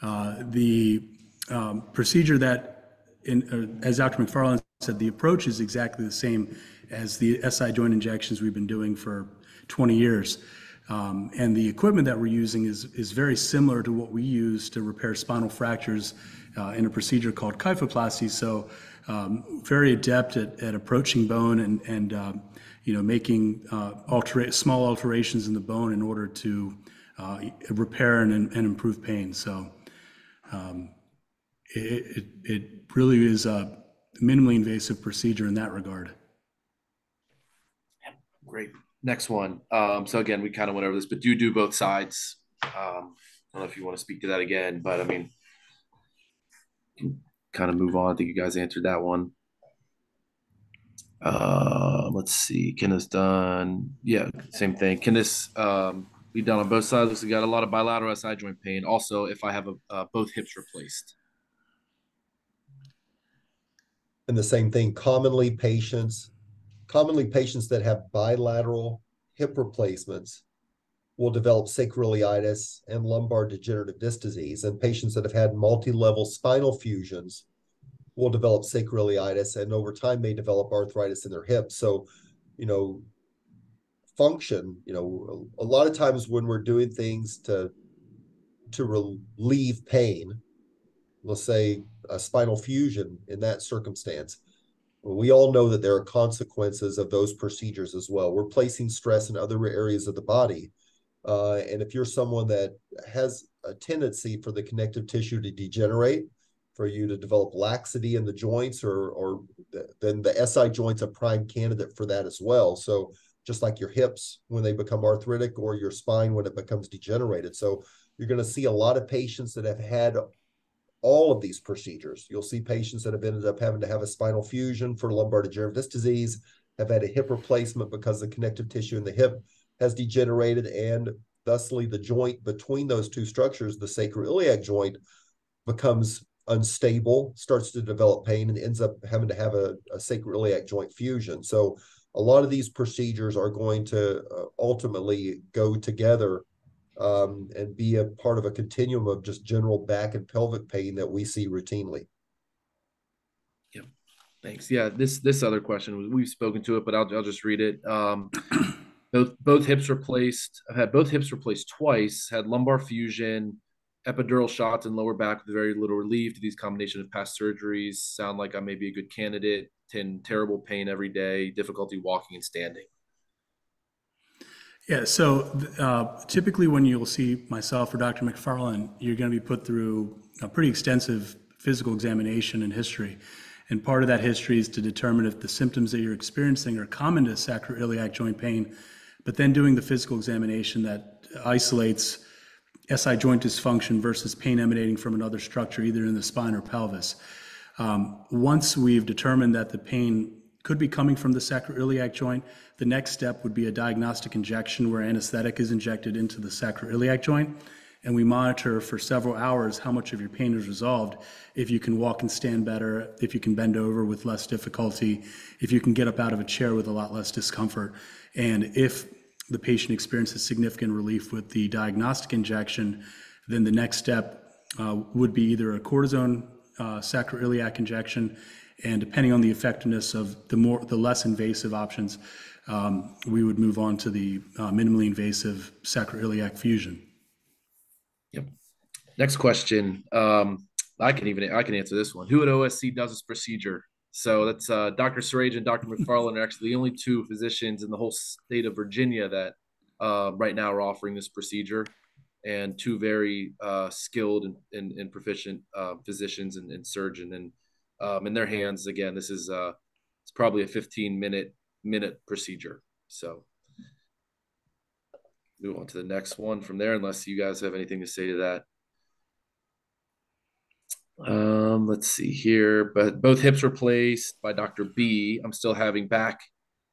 Uh, the um, procedure that, in, uh, as Dr. McFarland said, the approach is exactly the same as the SI joint injections we've been doing for 20 years. Um, and the equipment that we're using is, is very similar to what we use to repair spinal fractures uh, in a procedure called kyphoplasty. So um, very adept at, at approaching bone and, and um, you know, making uh, altera- small alterations in the bone in order to uh, repair and, and improve pain. So um, it, it, really is a minimally invasive procedure in that regard. Great. Next one. Um, so again, we kind of went over this, but do you do both sides? Um, I don't know if you want to speak to that again, but I mean, kind of move on. I think you guys answered that one. Uh, let's see. Can this done? Yeah, same thing. Can this um, be done on both sides? We got a lot of bilateral SI joint pain. Also, if I have a, uh, both hips replaced. And the same thing, commonly patients, commonly patients that have bilateral hip replacements will develop sacroiliitis and lumbar degenerative disc disease. And patients that have had multi-level spinal fusions will develop sacroiliitis and over time may develop arthritis in their hips. So, you know, function, you know, a lot of times when we're doing things to to relieve pain, let's say a spinal fusion in that circumstance, we all know that there are consequences of those procedures as well. We're placing stress in other areas of the body. Uh, and if you're someone that has a tendency for the connective tissue to degenerate, for you to develop laxity in the joints, or or then the SI joint's a prime candidate for that as well. So just like your hips when they become arthritic, or your spine when it becomes degenerated. So you're going to see a lot of patients that have had all of these procedures. You'll see patients that have ended up having to have a spinal fusion for lumbar degenerative disease, have had a hip replacement because the connective tissue in the hip has degenerated, and thusly the joint between those two structures, the sacroiliac joint, becomes unstable, starts to develop pain, and ends up having to have a, a sacroiliac joint fusion. So a lot of these procedures are going to uh, ultimately go together um, and be a part of a continuum of just general back and pelvic pain that we see routinely. Yeah, thanks. Yeah, this this other question we've spoken to it, but I'll I'll just read it. Um, both both hips replaced. I've had both hips replaced twice. Had lumbar fusion, epidural shots, and lower back with very little relief. Do these combination of past surgeries sound like I may be a good candidate? Ten terrible pain every day, difficulty walking and standing. Yeah, so uh, typically when you'll see myself or Dr. McFarland, you're going to be put through a pretty extensive physical examination and history. And part of that history is to determine if the symptoms that you're experiencing are common to sacroiliac joint pain, but then doing the physical examination that isolates SI joint dysfunction versus pain emanating from another structure, either in the spine or pelvis. Um, once we've determined that the pain could be coming from the sacroiliac joint, the next step would be a diagnostic injection where anesthetic is injected into the sacroiliac joint. And we monitor for several hours how much of your pain is resolved. If you can walk and stand better, if you can bend over with less difficulty, if you can get up out of a chair with a lot less discomfort. And if the patient experiences significant relief with the diagnostic injection, then the next step uh, would be either a cortisone uh, sacroiliac injection, and depending on the effectiveness of the more the less invasive options, um, we would move on to the uh, minimally invasive sacroiliac fusion. Yep. Next question. Um, I can even I can answer this one. Who at OSC does this procedure? So that's uh, Dr. Sureja and Dr. McFarland are actually the only two physicians in the whole state of Virginia that uh, right now are offering this procedure, and two very uh, skilled and, and, and proficient uh, physicians and, and, surgeon. And um, in their hands, again, this is uh, it's probably a 15 minute minute procedure. So move on to the next one from there, unless you guys have anything to say to that. Um, let's see here, but both hips replaced by Dr. B. I'm still having back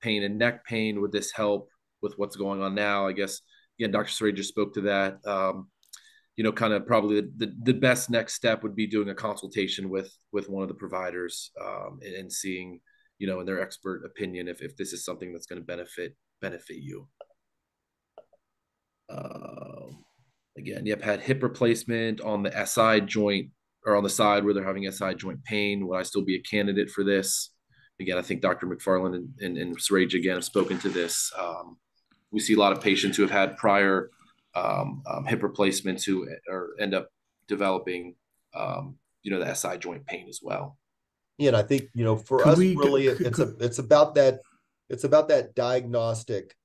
pain and neck pain. Would this help with what's going on now? I guess again, Dr. Sureja just spoke to that. Um, you know, kind of probably the, the, best next step would be doing a consultation with with one of the providers um, and, and seeing you know, in their expert opinion, if, if this is something that's going to benefit benefit you. Uh, again, yep, had hip replacement on the SI joint or on the side where they're having SI joint pain. Would I still be a candidate for this? Again, I think Dr. McFarland and, and, and again have spoken to this. Um, we see a lot of patients who have had prior um, um, hip replacements who are, end up developing, um, you know, the SI joint pain as well and I think you know for could us we, really could, it's could, a it's about that it's about that diagnostic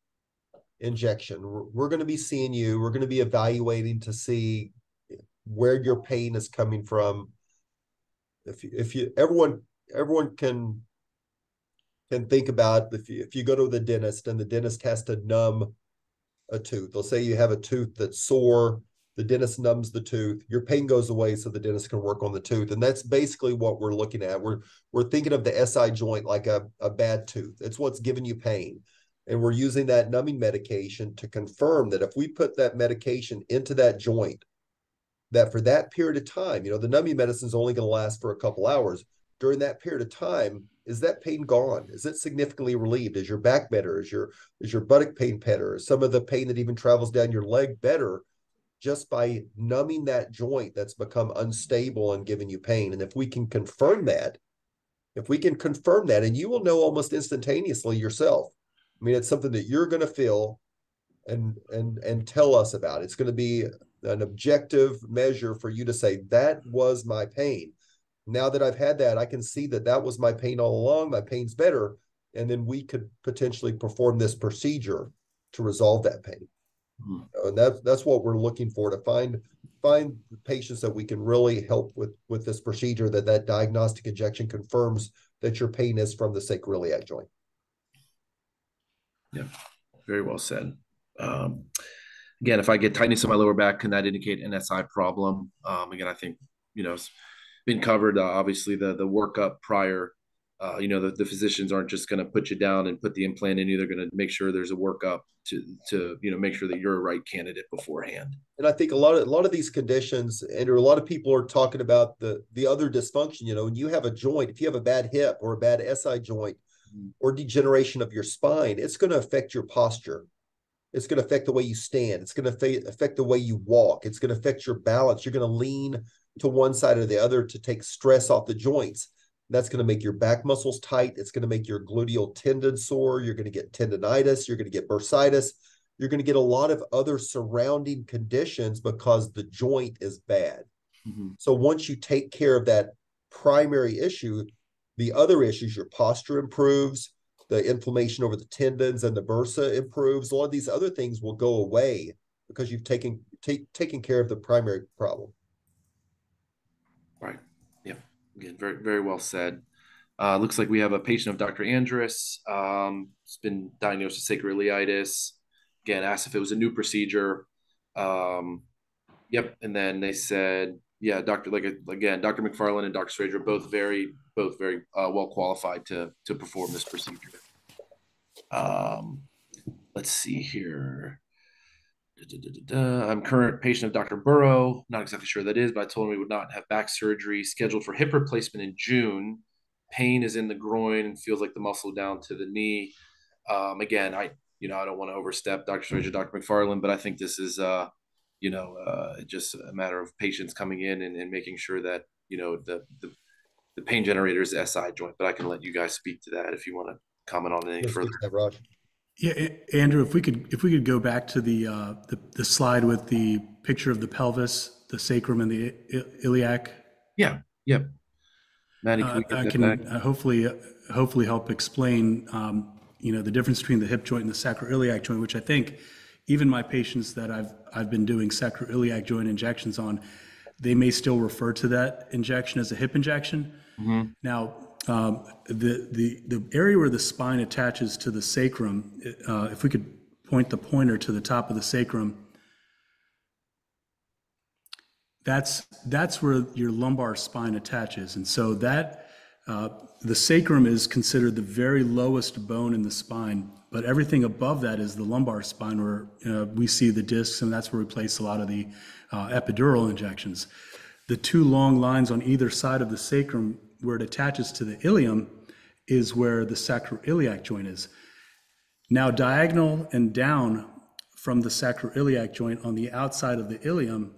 injection. We're, we're going to be seeing you. We're going to be evaluating to see where your pain is coming from. If you, if you everyone everyone can can think about if you if you go to the dentist and the dentist has to numb a tooth. They'll say you have a tooth that's sore the dentist numbs the tooth your pain goes away so the dentist can work on the tooth. And that's basically what we're looking at. We're we're thinking of the si joint like a, a bad tooth. It's what's giving you pain. And we're using that numbing medication to confirm that if we put that medication into that joint that for that period of time you know the numbing medicine is only going to last for a couple hours. During that period of time, is that pain gone? Is it significantly relieved? Is your back better? Is your is your buttock pain better? Is some of the pain that even travels down your leg better just by numbing that joint that's become unstable and giving you pain? And if we can confirm that, if we can confirm that, and you will know almost instantaneously yourself. I mean, it's something that you're going to feel and and and tell us about. It's going to be an objective measure for you to say that was my pain. Now that I've had that, I can see that that was my pain all along. My pain's better, and then we could potentially perform this procedure to resolve that pain. Hmm. And that's that's what we're looking for to find find patients that we can really help with with this procedure that that diagnostic injection confirms that your pain is from the sacroiliac joint. Yeah, very well said. Um, again, if I get tightness in my lower back, can that indicate an SI problem? Um, again, I think you know been covered. Uh, obviously, the the workup prior uh, you know the, the physicians aren't just going to put you down and put the implant in you they're going to make sure there's a workup to to you know make sure that you're a right candidate beforehand and i think a lot of a lot of these conditions and a lot of people are talking about the the other dysfunction you know when you have a joint if you have a bad hip or a bad si joint mm-hmm. or degeneration of your spine it's going to affect your posture it's going to affect the way you stand it's going to affect the way you walk it's going to affect your balance you're going to lean to one side or the other to take stress off the joints that's going to make your back muscles tight. It's going to make your gluteal tendon sore. You're going to get tendonitis. You're going to get bursitis. You're going to get a lot of other surrounding conditions because the joint is bad. Mm-hmm. So once you take care of that primary issue, the other issues, your posture improves, the inflammation over the tendons and the bursa improves. A lot of these other things will go away because you've taken take, taken care of the primary problem. Right. Yep. Again, very very well said. Uh, looks like we have a patient of Dr. Andrus. Um, it's been diagnosed with sacroiliitis. Again, asked if it was a new procedure. Um, yep, and then they said, yeah, Doctor like again, Dr. McFarland and Dr. Sureja both very both very uh, well qualified to to perform this procedure. Um, let's see here. I'm current patient of Dr. Burrow. Not exactly sure that is, but I told him we would not have back surgery scheduled for hip replacement in June. Pain is in the groin and feels like the muscle down to the knee. Um, again, I you know I don't want to overstep Dr. Sureja or Dr. McFarland, but I think this is uh, you know uh, just a matter of patients coming in and, and making sure that you know the, the the pain generator is SI joint. But I can let you guys speak to that if you want to comment on it any further. That, yeah, Andrew, if we could if we could go back to the uh, the, the slide with the picture of the pelvis, the sacrum, and the iliac. Yeah. Yep. Maddie, can uh, I can uh, hopefully hopefully help explain um, you know the difference between the hip joint and the sacroiliac joint, which I think even my patients that I've I've been doing sacroiliac joint injections on, they may still refer to that injection as a hip injection. Mm-hmm. Now, um, the, the, the area where the spine attaches to the sacrum, uh, if we could point the pointer to the top of the sacrum, that's, that's where your lumbar spine attaches. And so that, uh, the sacrum is considered the very lowest bone in the spine, but everything above that is the lumbar spine where uh, we see the discs, and that's where we place a lot of the uh, epidural injections. The two long lines on either side of the sacrum where it attaches to the ilium is where the sacroiliac joint is. Now, diagonal and down from the sacroiliac joint on the outside of the ilium.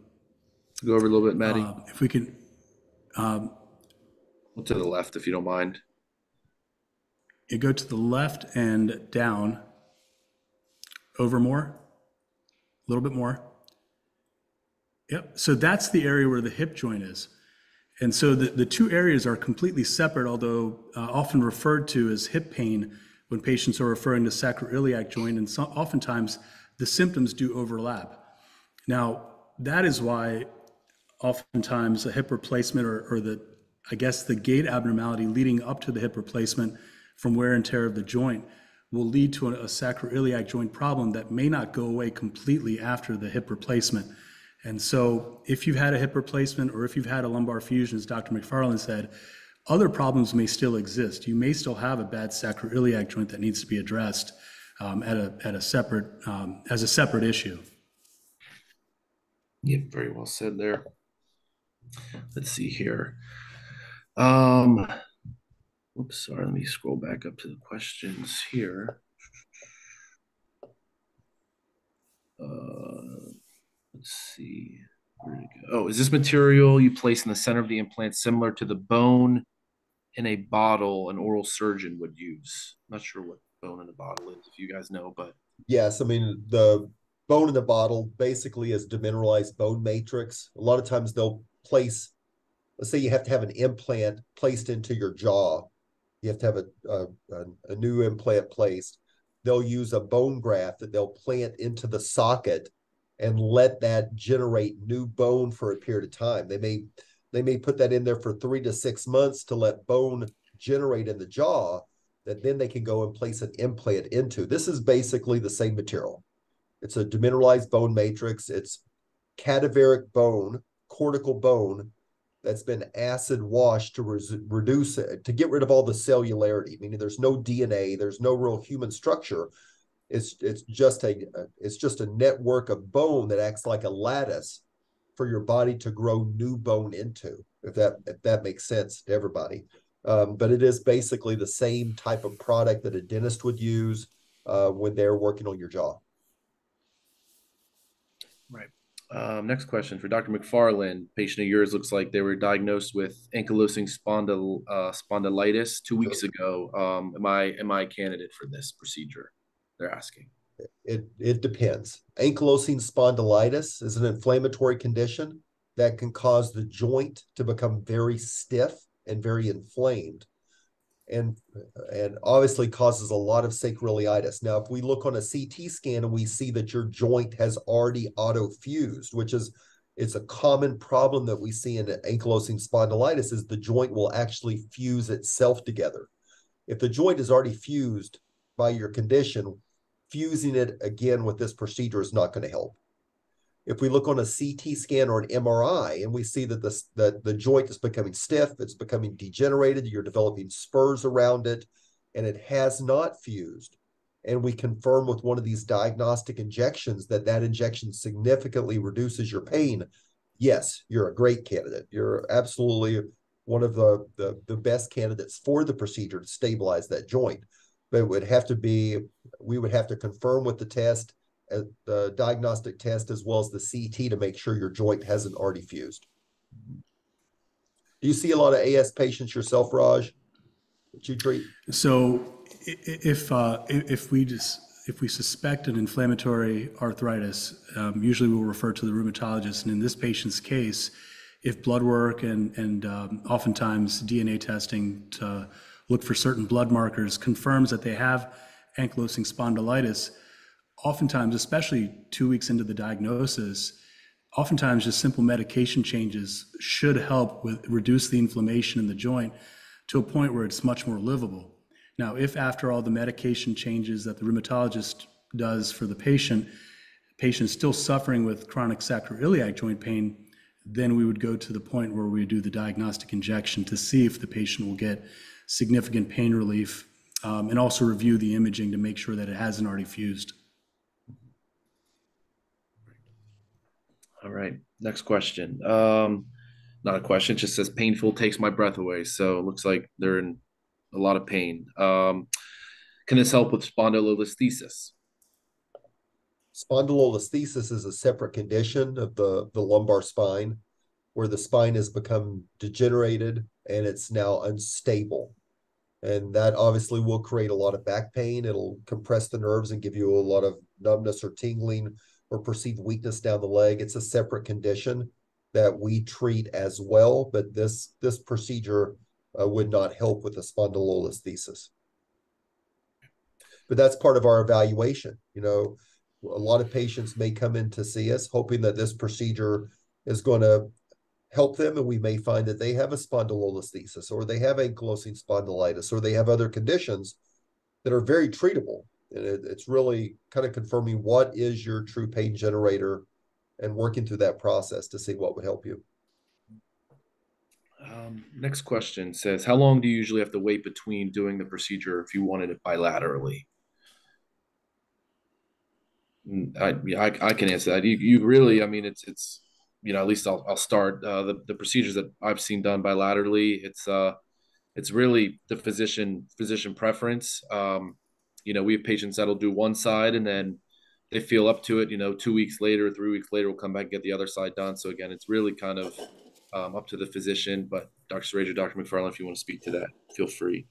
Go over a little bit, Maddie. Uh, if we can. Um, to the left, if you don't mind. You go to the left and down. Over more. A little bit more. Yep. So that's the area where the hip joint is. And so the, the two areas are completely separate, although uh, often referred to as hip pain when patients are referring to sacroiliac joint, and so, oftentimes the symptoms do overlap. Now, that is why oftentimes a hip replacement or, or the, I guess, the gait abnormality leading up to the hip replacement from wear and tear of the joint will lead to a, sacroiliac joint problem that may not go away completely after the hip replacement. And so, if you've had a hip replacement or if you've had a lumbar fusion, as Dr. McFarland said, other problems may still exist. You may still have a bad sacroiliac joint that needs to be addressed um, at a at a separate um, as a separate issue. Yeah, very well said there. Let's see here. Um, Oops, sorry. Let me scroll back up to the questions here. Uh, let's see. Oh, is this material you place in the center of the implant similar to the bone in a bottle an oral surgeon would use? not sure what bone in a bottle is, if you guys know, but yes, I mean the bone in the bottle basically is demineralized bone matrix. A lot of times they'll place, let's say you have to have an implant placed into your jaw. You have to have a, a, a new implant placed. They'll use a bone graft that they'll plant into the socket and let that generate new bone for a period of time. They may they may put that in there for three to six months to let bone generate in the jaw that then they can go and place an implant into. This is basically the same material. It's a demineralized bone matrix. It's cadaveric bone, cortical bone that's been acid washed to reduce it, to get rid of all the cellularity, meaning there's no DNA, there's no real human structure. It's it's just a it's just a network of bone that acts like a lattice for your body to grow new bone into. If that if that makes sense to everybody, um, but it is basically the same type of product that a dentist would use uh, when they're working on your jaw. Right. Um, next question for Dr. McFarland. Patient of yours looks like they were diagnosed with ankylosing spondyle, uh, spondylitis two weeks ago. Um, am I am I a candidate for this procedure? They're asking. It it depends. Ankylosing spondylitis is an inflammatory condition that can cause the joint to become very stiff and very inflamed and and obviously causes a lot of sacroiliitis. Now, if we look on a CT scan and we see that your joint has already auto-fused, which is it's a common problem that we see in ankylosing spondylitis is the joint will actually fuse itself together. If the joint is already fused by your condition, fusing it again with this procedure is not going to help. If we look on a CT scan or an MRI and we see that the, that the joint is becoming stiff, it's becoming degenerated, you're developing spurs around it, and it has not fused, and we confirm with one of these diagnostic injections that that injection significantly reduces your pain, yes, you're a great candidate. You're absolutely one of the, the, the best candidates for the procedure to stabilize that joint. But it would have to be, we would have to confirm with the test the diagnostic test as well as the CT to make sure your joint hasn't already fused. Do you see a lot of AS patients yourself, Raj, that you treat? So if uh, if we just if we suspect an inflammatory arthritis, um, usually we'll refer to the rheumatologist. And in this patient's case, if blood work and and um, oftentimes DNA testing to look for certain blood markers confirms that they have ankylosing spondylitis, oftentimes, especially two weeks into the diagnosis, oftentimes just simple medication changes should help with reduce the inflammation in the joint to a point where it's much more livable. Now, if after all the medication changes that the rheumatologist does for the patient, patient is still suffering with chronic sacroiliac joint pain, then we would go to the point where we do the diagnostic injection to see if the patient will get significant pain relief um, and also review the imaging to make sure that it hasn't already fused. All right. Next question. Um, not a question. Just says painful takes my breath away. So it looks like they're in a lot of pain. Um, can this help with spondylolisthesis? Spondylolisthesis is a separate condition of the, the lumbar spine where the spine has become degenerated and it's now unstable. And that obviously will create a lot of back pain. It'll compress the nerves and give you a lot of numbness or tingling or perceived weakness down the leg. It's a separate condition that we treat as well, but this this procedure uh, would not help with the spondylolisthesis. But that's part of our evaluation. You know, a lot of patients may come in to see us hoping that this procedure is going to help them, and we may find that they have a spondylolisthesis or they have ankylosing spondylitis or they have other conditions that are very treatable and it, it's really kind of confirming what is your true pain generator and working through that process to see what would help you. Um, next question says, how long do you usually have to wait between doing the procedure if you wanted it bilaterally? Mm, I, I, I can answer that. You, you really, I mean, it's, it's, you know, at least I'll, I'll start, uh, the, the procedures that I've seen done bilaterally. It's, uh, it's really the physician physician preference. Um, you know, we have patients that'll do one side and then they feel up to it. You know, two weeks later, three weeks later, we'll come back and get the other side done. So again, it's really kind of um, up to the physician. But Dr. Sureja, Dr. McFarland, if you want to speak to that, feel free.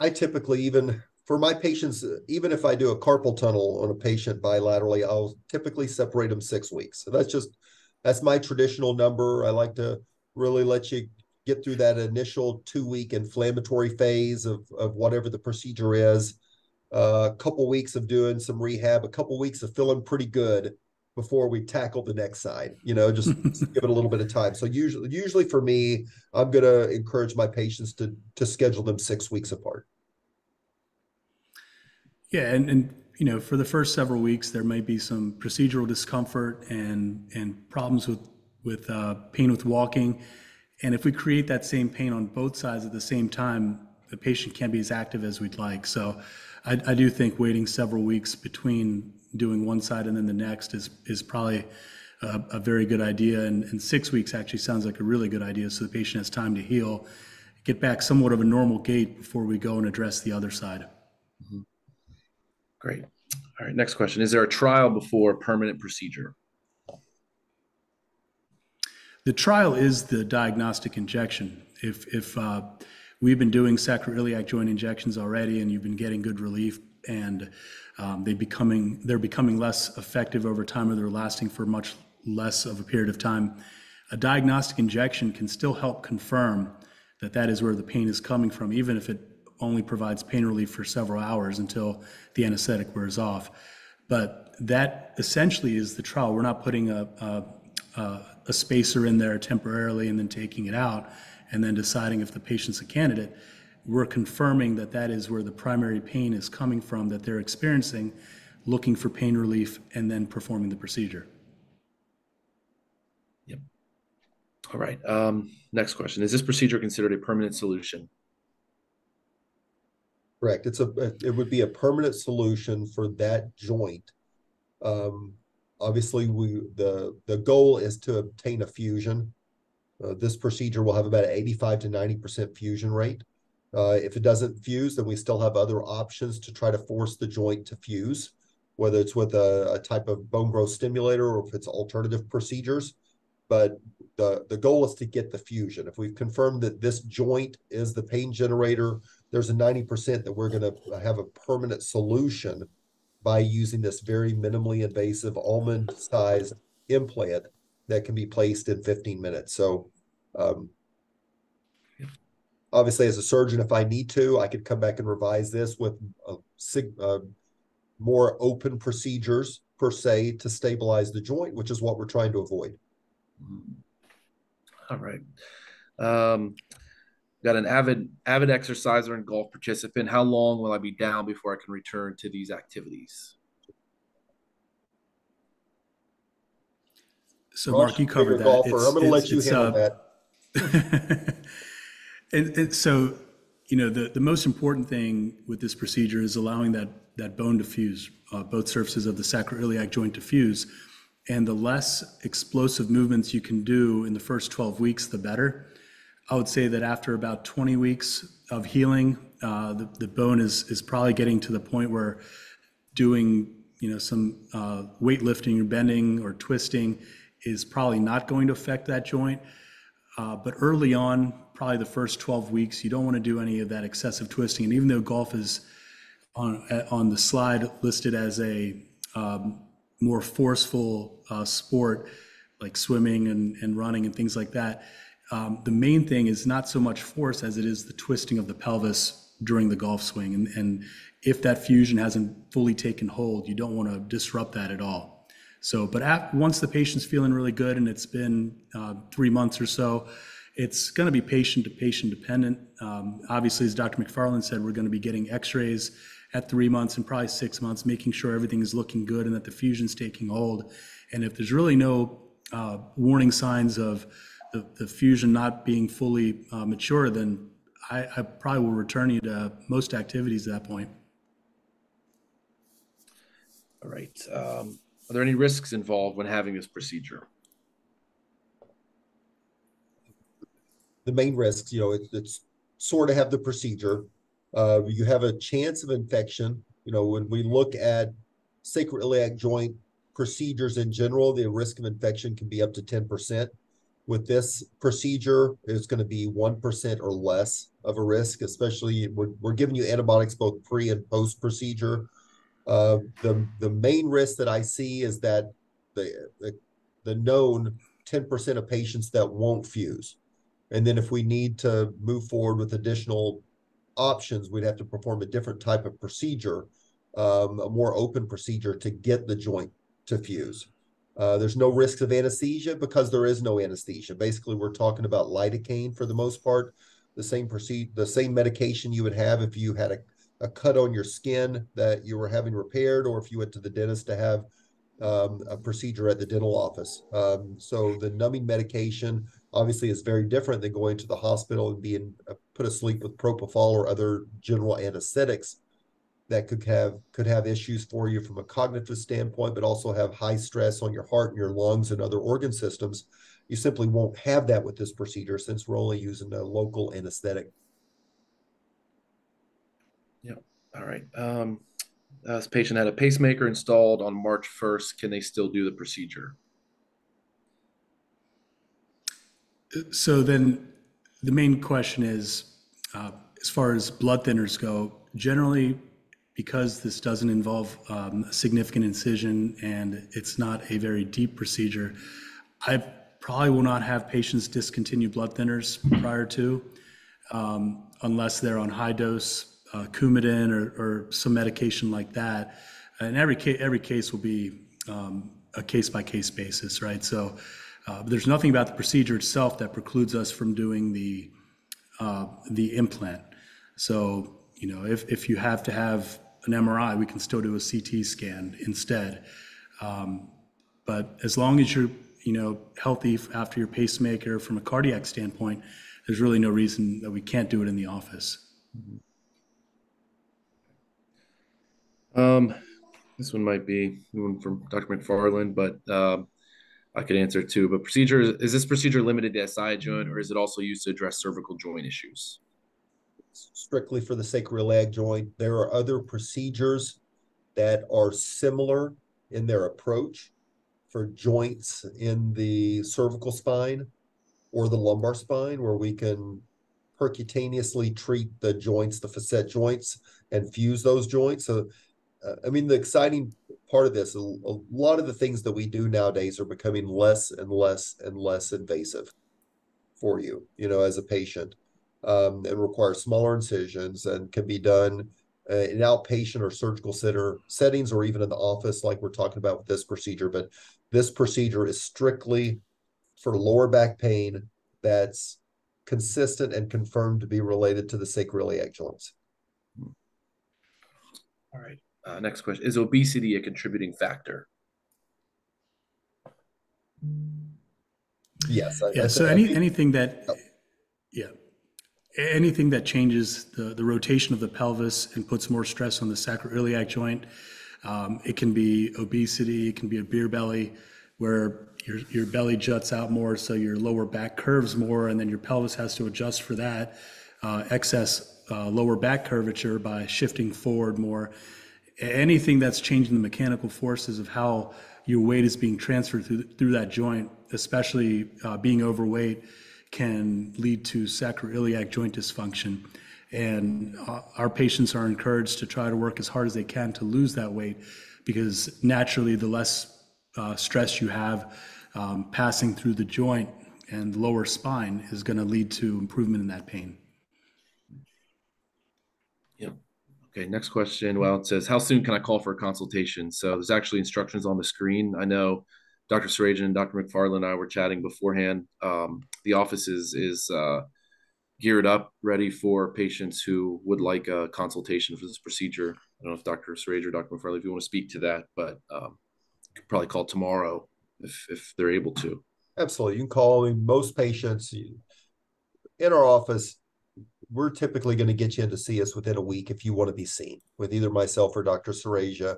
I typically even for my patients, even if I do a carpal tunnel on a patient bilaterally, I'll typically separate them six weeks. So that's just that's my traditional number. I like to really let you get through that initial two week inflammatory phase of of whatever the procedure is. A couple weeks of doing some rehab, a couple weeks of feeling pretty good before we tackle the next side. You know, just give it a little bit of time. So usually, usually for me, I'm going to encourage my patients to to schedule them six weeks apart. Yeah, and, and you know, for the first several weeks, there may be some procedural discomfort and and problems with with uh, pain with walking. And if we create that same pain on both sides at the same time, the patient can't be as active as we'd like. So I, I do think waiting several weeks between doing one side and then the next is is probably a, a very good idea. And, and six weeks actually sounds like a really good idea, so the patient has time to heal, get back somewhat of a normal gait before we go and address the other side. Mm-hmm. Great. All right, next question. Is there a trial before permanent procedure? The trial is the diagnostic injection. If, if uh, we've been doing sacroiliac joint injections already and you've been getting good relief and um, they becoming, they're becoming less effective over time or they're lasting for much less of a period of time, a diagnostic injection can still help confirm that that is where the pain is coming from, even if it only provides pain relief for several hours until the anesthetic wears off. But that essentially is the trial. We're not putting a, a, a, spacer in there temporarily and then taking it out and then deciding if the patient's a candidate. We're confirming that that is where the primary pain is coming from that they're experiencing, looking for pain relief, and then performing the procedure. Yep. All right. Um, next question Is this procedure considered a permanent solution? Correct. It's a it would be a permanent solution for that joint. Um, obviously, we the the goal is to obtain a fusion. Uh, this procedure will have about an 85 to 90 percent fusion rate. Uh, if it doesn't fuse, then we still have other options to try to force the joint to fuse, whether it's with a, a type of bone growth stimulator or if it's alternative procedures. But the the goal is to get the fusion. If we've confirmed that this joint is the pain generator, there's a 90% that we're going to have a permanent solution by using this very minimally invasive almond sized implant that can be placed in 15 minutes. So, um, obviously, as a surgeon, if I need to, I could come back and revise this with a, uh, more open procedures per se to stabilize the joint, which is what we're trying to avoid. All right. Um, got an avid avid exerciser and golf participant. How long will I be down before I can return to these activities? So, Mark, you covered that. Golfer. I'm going to let you handle uh, that. and, and, so, you know, the, the most important thing with this procedure is allowing that that bone to fuse, uh, both surfaces of the sacroiliac joint to fuse. And the less explosive movements you can do in the first 12 weeks, the better. I would say that after about 20 weeks of healing, uh, the, the bone is, is probably getting to the point where doing you know some uh, weightlifting or bending or twisting is probably not going to affect that joint. Uh, but early on, probably the first 12 weeks, you don't want to do any of that excessive twisting. And even though golf is on the slide listed as a um, more forceful uh, sport, like swimming and, running and things like that, um, the main thing is not so much force as it is the twisting of the pelvis during the golf swing. And if that fusion hasn't fully taken hold, you don't want to disrupt that at all. So, but once the patient's feeling really good and it's been uh, three months or so, it's going to be patient to patient dependent. Um, obviously, as Dr. McFarland said, we're going to be getting x-rays at three months and probably six months, making sure everything is looking good and that the fusion's taking hold. And if there's really no uh, warning signs of the, the fusion not being fully uh, mature, then I, I probably will return you to most activities at that point. All right. Um, are there any risks involved when having this procedure? The main risks, you know, it, it's sort of have the procedure. Uh, you have a chance of infection. You know, when we look at sacroiliac joint procedures in general, the risk of infection can be up to 10%. With this procedure, it's going to be 1% or less of a risk, especially we're, we're giving you antibiotics both pre and post procedure. Uh, the, the main risk that I see is that the, the, the known 10% of patients that won't fuse. And then if we need to move forward with additional options, we'd have to perform a different type of procedure, um, a more open procedure to get the joint to fuse. Uh, there's no risks of anesthesia because there is no anesthesia. Basically, we're talking about lidocaine for the most part, the same proceed, the same medication you would have if you had a, a cut on your skin that you were having repaired, or if you went to the dentist to have um, a procedure at the dental office. Um, so the numbing medication obviously is very different than going to the hospital and being uh, put asleep with propofol or other general anesthetics that could have could have issues for you from a cognitive standpoint, but also have high stress on your heart and your lungs and other organ systems. You simply won't have that with this procedure since we're only using a local anesthetic. Yeah. All right. Um, this patient had a pacemaker installed on March 1st. Can they still do the procedure? So then the main question is, uh, as far as blood thinners go, generally, because this doesn't involve um, a significant incision and it's not a very deep procedure, I probably will not have patients discontinue blood thinners prior to, um, unless they're on high dose uh, Coumadin or, or some medication like that. And every case, every case will be um, a case by case basis, right? So uh, there's nothing about the procedure itself that precludes us from doing the uh, the implant. So you know, if if you have to have an MRI, we can still do a CT scan instead. Um, but as long as you're you know healthy after your pacemaker from a cardiac standpoint, there's really no reason that we can't do it in the office. Um, this one might be one from Dr. McFarland, but um, I could answer too. But procedure is this procedure limited to SI joint, or is it also used to address cervical joint issues? Strictly for the sacroiliac joint. There are other procedures that are similar in their approach for joints in the cervical spine or the lumbar spine, where we can percutaneously treat the joints, the facet joints, and fuse those joints. So I mean, the exciting part of this, a, a, lot of the things that we do nowadays are becoming less and less and less invasive for you, you know, as a patient, um, and require smaller incisions and can be done uh, in outpatient or surgical center settings or even in the office, like we're talking about with this procedure. But this procedure is strictly for lower back pain that's consistent and confirmed to be related to the sacroiliac joints. All right. Uh, next question: Is obesity a contributing factor? Yes. I, yeah. I so any anything that, oh. yeah, anything that changes the the rotation of the pelvis and puts more stress on the sacroiliac joint. Um, it can be obesity. It can be a beer belly, where your your belly juts out more, so your lower back curves more, and then your pelvis has to adjust for that uh, excess uh, lower back curvature by shifting forward more anything that's changing the mechanical forces of how your weight is being transferred through, through that joint, especially uh, being overweight, can lead to sacroiliac joint dysfunction. And uh, our patients are encouraged to try to work as hard as they can to lose that weight because naturally, the less uh, stress you have um, passing through the joint and lower spine is going to lead to improvement in that pain. Okay, next question. Well, it says, how soon can I call for a consultation? So there's actually instructions on the screen. I know Dr. Sureja and Dr. McFarland and I were chatting beforehand. Um, the office is, is uh, geared up, ready for patients who would like a consultation for this procedure. I don't know if Dr. Sureja or Dr. McFarland, if you want to speak to that, but um, could probably call tomorrow if, if they're able to. Absolutely. You can call. I mean, most patients in our office we're typically going to get you in to see us within a week if you want to be seen with either myself or Dr. Sureja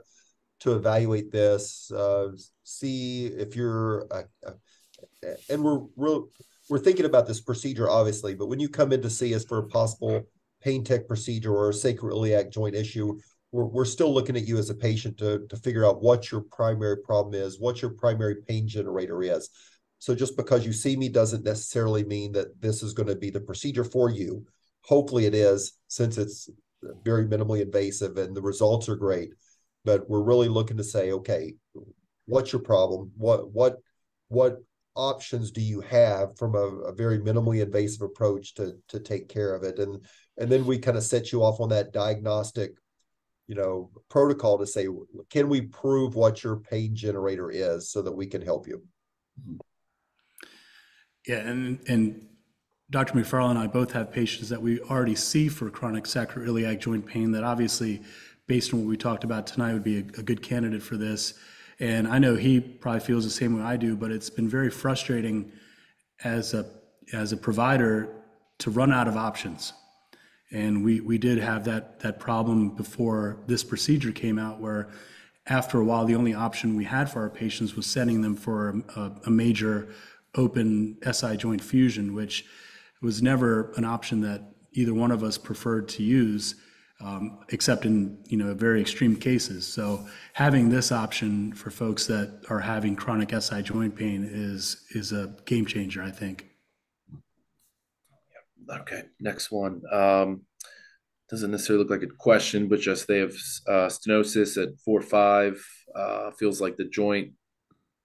to evaluate this, uh, see if you're, uh, uh, and we're real, we're thinking about this procedure, obviously, but when you come in to see us for a possible PainTEQ procedure or a sacroiliac joint issue, we're, we're still looking at you as a patient to, to figure out what your primary problem is, what your primary pain generator is. So just because you see me doesn't necessarily mean that this is going to be the procedure for you. Hopefully it is, since it's very minimally invasive and the results are great. But we're really looking to say, okay, what's your problem? What what what options do you have from a, a very minimally invasive approach to to take care of it? And and then we kind of set you off on that diagnostic you know protocol to say can we prove what your pain generator is so that we can help you yeah and and dr mcfarland and i both have patients that we already see for chronic sacroiliac joint pain that obviously based on what we talked about tonight would be a, a good candidate for this. And i know he probably feels the same way i do but it's been very frustrating as a as a provider to run out of options. And we, we did have that, that problem before this procedure came out where after a while, the only option we had for our patients was sending them for a, a major open SI joint fusion, which was never an option that either one of us preferred to use, um, except in you know very extreme cases. So having this option for folks that are having chronic SI joint pain is is a game changer, I think. Okay, next one. Um, doesn't necessarily look like a question, but just they have uh, stenosis at four five. Uh, feels like the joint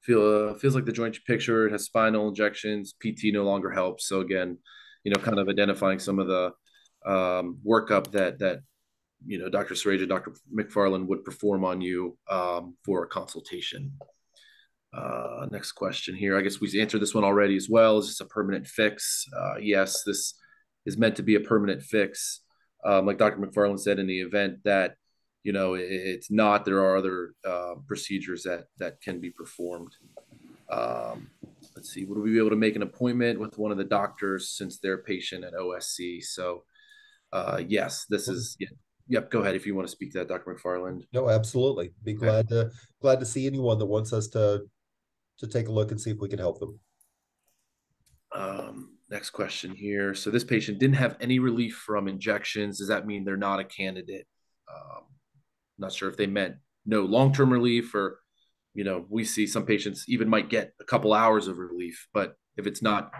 feel uh, feels like the joint picture. It has spinal injections. PT no longer helps. So again, you know, kind of identifying some of the um, workup that that you know Dr. Sureja, Dr. McFarland would perform on you um, for a consultation. Uh, next question here. I guess we answered this one already as well. Is this a permanent fix? Uh, yes, this is meant to be a permanent fix. Um, like Dr. McFarland said in the event that you know it, it's not, there are other uh, procedures that that can be performed. Um, let's see, would we be able to make an appointment with one of the doctors since they're a patient at OSC? So, uh, yes, this is. Yeah, yep, go ahead if you want to speak to that, Dr. McFarland. No, absolutely. Be glad okay. to glad to see anyone that wants us to to take a look and see if we can help them. Um, Next question here. So this patient didn't have any relief from injections. Does that mean they're not a candidate? Um, not sure if they meant no long-term relief or, you know, we see some patients even might get a couple hours of relief, but if it's not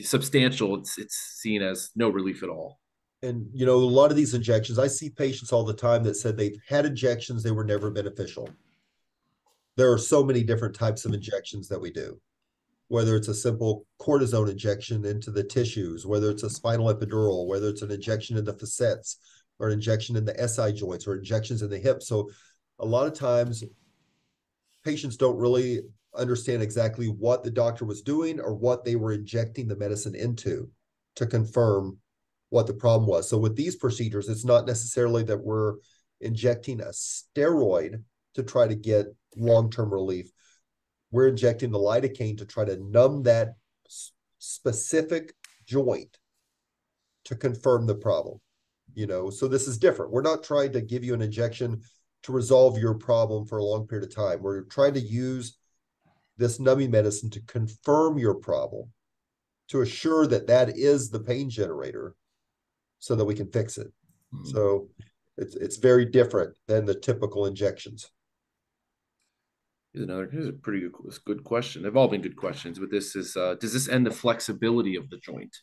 substantial, it's it's seen as no relief at all. And you know, a lot of these injections, I see patients all the time that said they've had injections, they were never beneficial. There are so many different types of injections that we do whether it's a simple cortisone injection into the tissues, whether it's a spinal epidural, whether it's an injection in the facets or an injection in the SI joints or injections in the hip. So a lot of times patients don't really understand exactly what the doctor was doing or what they were injecting the medicine into to confirm what the problem was. So with these procedures, it's not necessarily that we're injecting a steroid to try to get long-term relief. We're injecting the lidocaine to try to numb that specific joint to confirm the problem you know? So this is different. We're not trying to give you an injection to resolve your problem for a long period of time we're trying to use this numbing medicine to confirm your problem to assure that that is the pain generator so that we can fix it mm-hmm. so it's it's very different than the typical injections is another is a pretty good, good question. They've all been good questions, but this is uh, does this end the flexibility of the joint?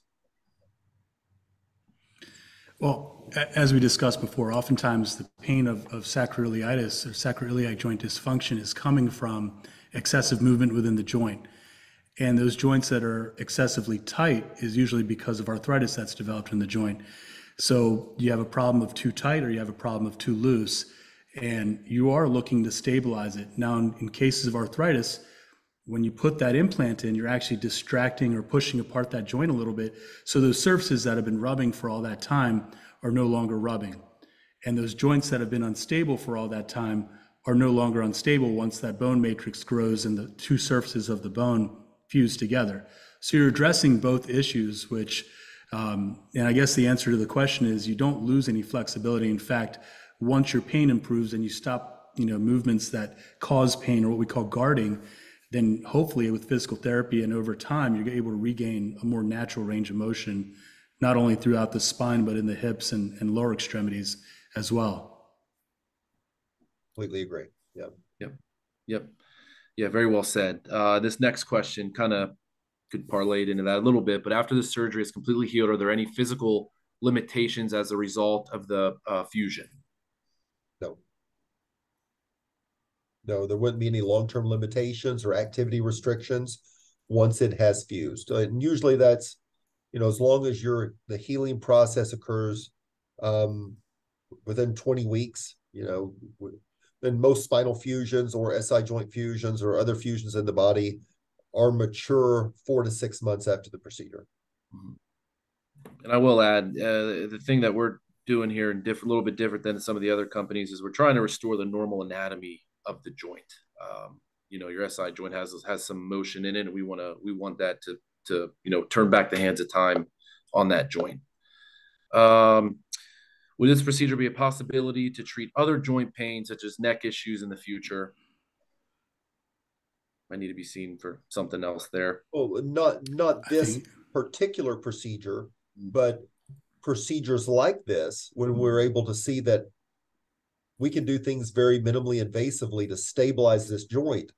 Well, as we discussed before, oftentimes the pain of, of sacroiliitis or sacroiliac joint dysfunction is coming from excessive movement within the joint. And those joints that are excessively tight is usually because of arthritis that's developed in the joint. So you have a problem of too tight or you have a problem of too loose and you are looking to stabilize it. Now, in, in, cases of arthritis, when you put that implant in, you're actually distracting or pushing apart that joint a little bit. So those surfaces that have been rubbing for all that time are no longer rubbing. And those joints that have been unstable for all that time are no longer unstable once that bone matrix grows and the two surfaces of the bone fuse together. So you're addressing both issues, which, um, and I guess the answer to the question is you don't lose any flexibility. In fact, once your pain improves and you stop, you know, movements that cause pain or what we call guarding, then hopefully with physical therapy and over time, you're able to regain a more natural range of motion, not only throughout the spine, but in the hips and, and lower extremities as well. Completely agree. Yep. Yep. Yep. Yeah, very well said. Uh, this next question kind of could parlay into that a little bit, but after the surgery is completely healed, are there any physical limitations as a result of the uh, fusion? No. No, there wouldn't be any long-term limitations or activity restrictions once it has fused. And usually that's, you know, as long as your the healing process occurs um, within 20 weeks, you know, then most spinal fusions or SI joint fusions or other fusions in the body are mature four to six months after the procedure. And I will add uh, the thing that we're doing here and a little bit different than some of the other companies is we're trying to restore the normal anatomy of the joint. Um, you know, your SI joint has has some motion in it, and we want to we want that to to you know turn back the hands of time on that joint. Um, would this procedure be a possibility to treat other joint pain such as neck issues in the future? I need to be seen for something else there. Oh, not not this think... particular procedure, but procedures like this when we're able to see that we can do things very minimally invasively to stabilize this joint.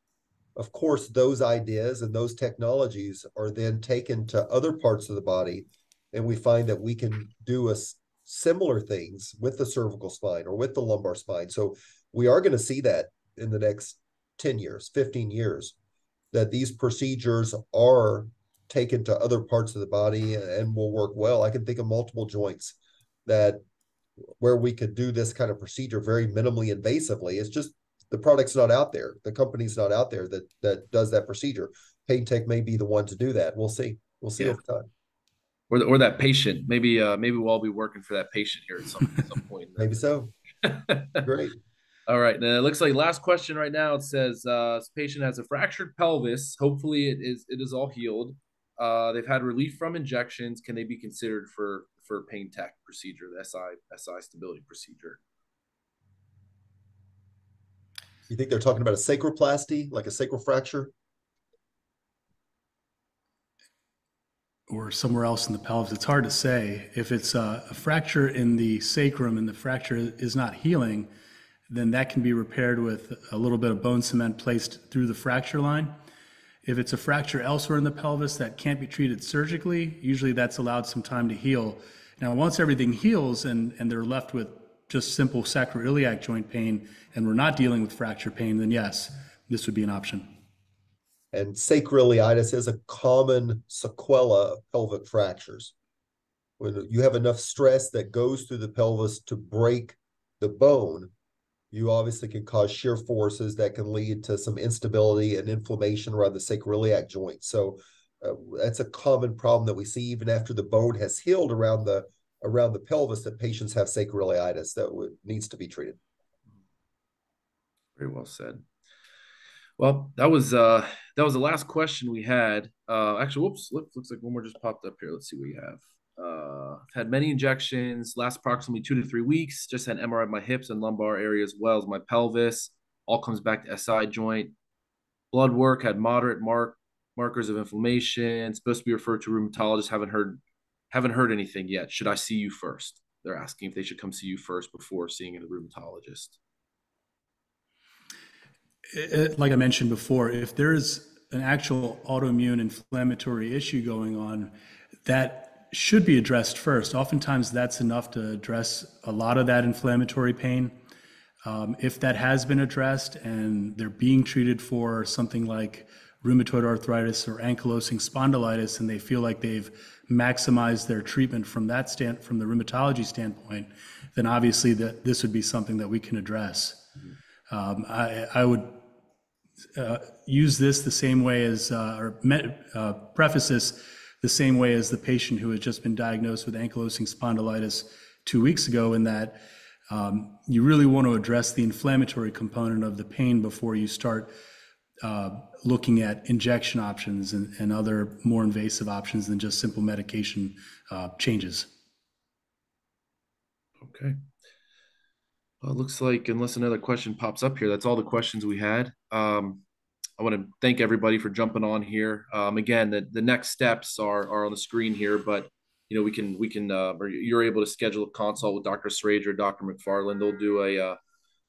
Of course, those ideas and those technologies are then taken to other parts of the body, and we find that we can do a similar things with the cervical spine or with the lumbar spine. So we are going to see that in the next 10 years, 15 years, that these procedures are taken to other parts of the body and will work well. I can think of multiple joints that where we could do this kind of procedure very minimally invasively. It's just the product's not out there. The company's not out there that that does that procedure. PainTEQ may be the one to do that. We'll see. We'll see yeah. over time. Or, or that patient. Maybe uh maybe we'll all be working for that patient here at some, some point. maybe so. Great. All right. Now it looks like last question right now. It says uh, this patient has a fractured pelvis. Hopefully it is it is all healed. Uh, they've had relief from injections. Can they be considered for for PainTEQ procedure, the SI SI stability procedure? You think they're talking about a sacroplasty, like a sacral fracture? Or somewhere else in the pelvis. It's hard to say. If it's a, a fracture in the sacrum and the fracture is not healing, then that can be repaired with a little bit of bone cement placed through the fracture line. If it's a fracture elsewhere in the pelvis that can't be treated surgically, usually that's allowed some time to heal. Now, once everything heals and, and they're left with just simple sacroiliac joint pain and we're not dealing with fracture pain, then yes, this would be an option. And sacroiliitis is a common sequela of pelvic fractures. When you have enough stress that goes through the pelvis to break the bone, you obviously can cause shear forces that can lead to some instability and inflammation around the sacroiliac joint. So uh, that's a common problem that we see even after the bone has healed around the around the pelvis that patients have sacroiliitis that would, needs to be treated. Very well said. Well, that was uh that was the last question we had. Uh actually, whoops, looks, looks like one more just popped up here. Let's see what we have. Uh, had many injections, last approximately two to three weeks. Just had MRI of my hips and lumbar area as well as my pelvis. All comes back to SI joint. Blood work had moderate mark markers of inflammation. Supposed to be referred to rheumatologist. Haven't heard haven't heard anything yet. Should I see you first? They're asking if they should come see you first before seeing a rheumatologist. It, like I mentioned before, if there is an actual autoimmune inflammatory issue going on, that should be addressed first. Oftentimes, that's enough to address a lot of that inflammatory pain. Um, if that has been addressed and they're being treated for something like rheumatoid arthritis or ankylosing spondylitis, and they feel like they've maximized their treatment from that stand from the rheumatology standpoint, then obviously that this would be something that we can address. Um, I, I, would uh, use this the same way as uh, or met, uh, preface this the same way as the patient who has just been diagnosed with ankylosing spondylitis two weeks ago, in that um, you really want to address the inflammatory component of the pain before you start uh, looking at injection options and, and, other more invasive options than just simple medication uh, changes. Okay. Well, it looks like, unless another question pops up here, that's all the questions we had. Um, I want to thank everybody for jumping on here. Um, again, the, the next steps are, are on the screen here, but you know, we can, we can, uh, or you're able to schedule a consult with Dr. Sureja, Dr. McFarland. They'll do a, uh,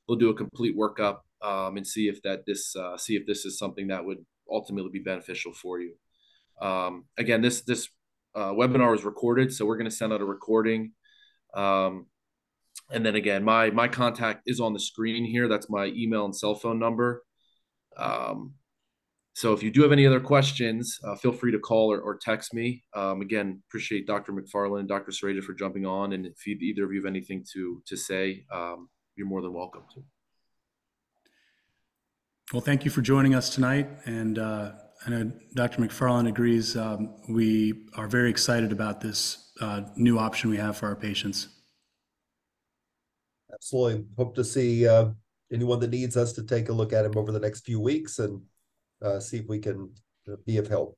they'll do a complete workup, um, and see if that this, uh, see if this is something that would ultimately be beneficial for you. Um, again, this, this, uh, webinar is recorded, so we're going to send out a recording. Um, and then again, my, my contact is on the screen here. That's my email and cell phone number. Um, so if you do have any other questions, uh, feel free to call or, or text me. Um, again, appreciate Dr. McFarland and Dr. Sureja for jumping on. And if you, either of you have anything to to say, um, you're more than welcome to. Well, thank you for joining us tonight. And uh, I know Dr. McFarland agrees. Um, we are very excited about this uh, new option we have for our patients. Absolutely. Hope to see uh, anyone that needs us to take a look at him over the next few weeks and uh, see if we can uh, be of help.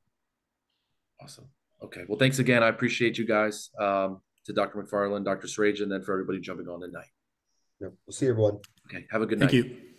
Awesome. Okay. Well, thanks again. I appreciate you guys. Um, to Dr. McFarland, Dr. Sureja, and then for everybody jumping on tonight. Yeah, we'll see everyone. Okay. Have a good Thank night. Thank you.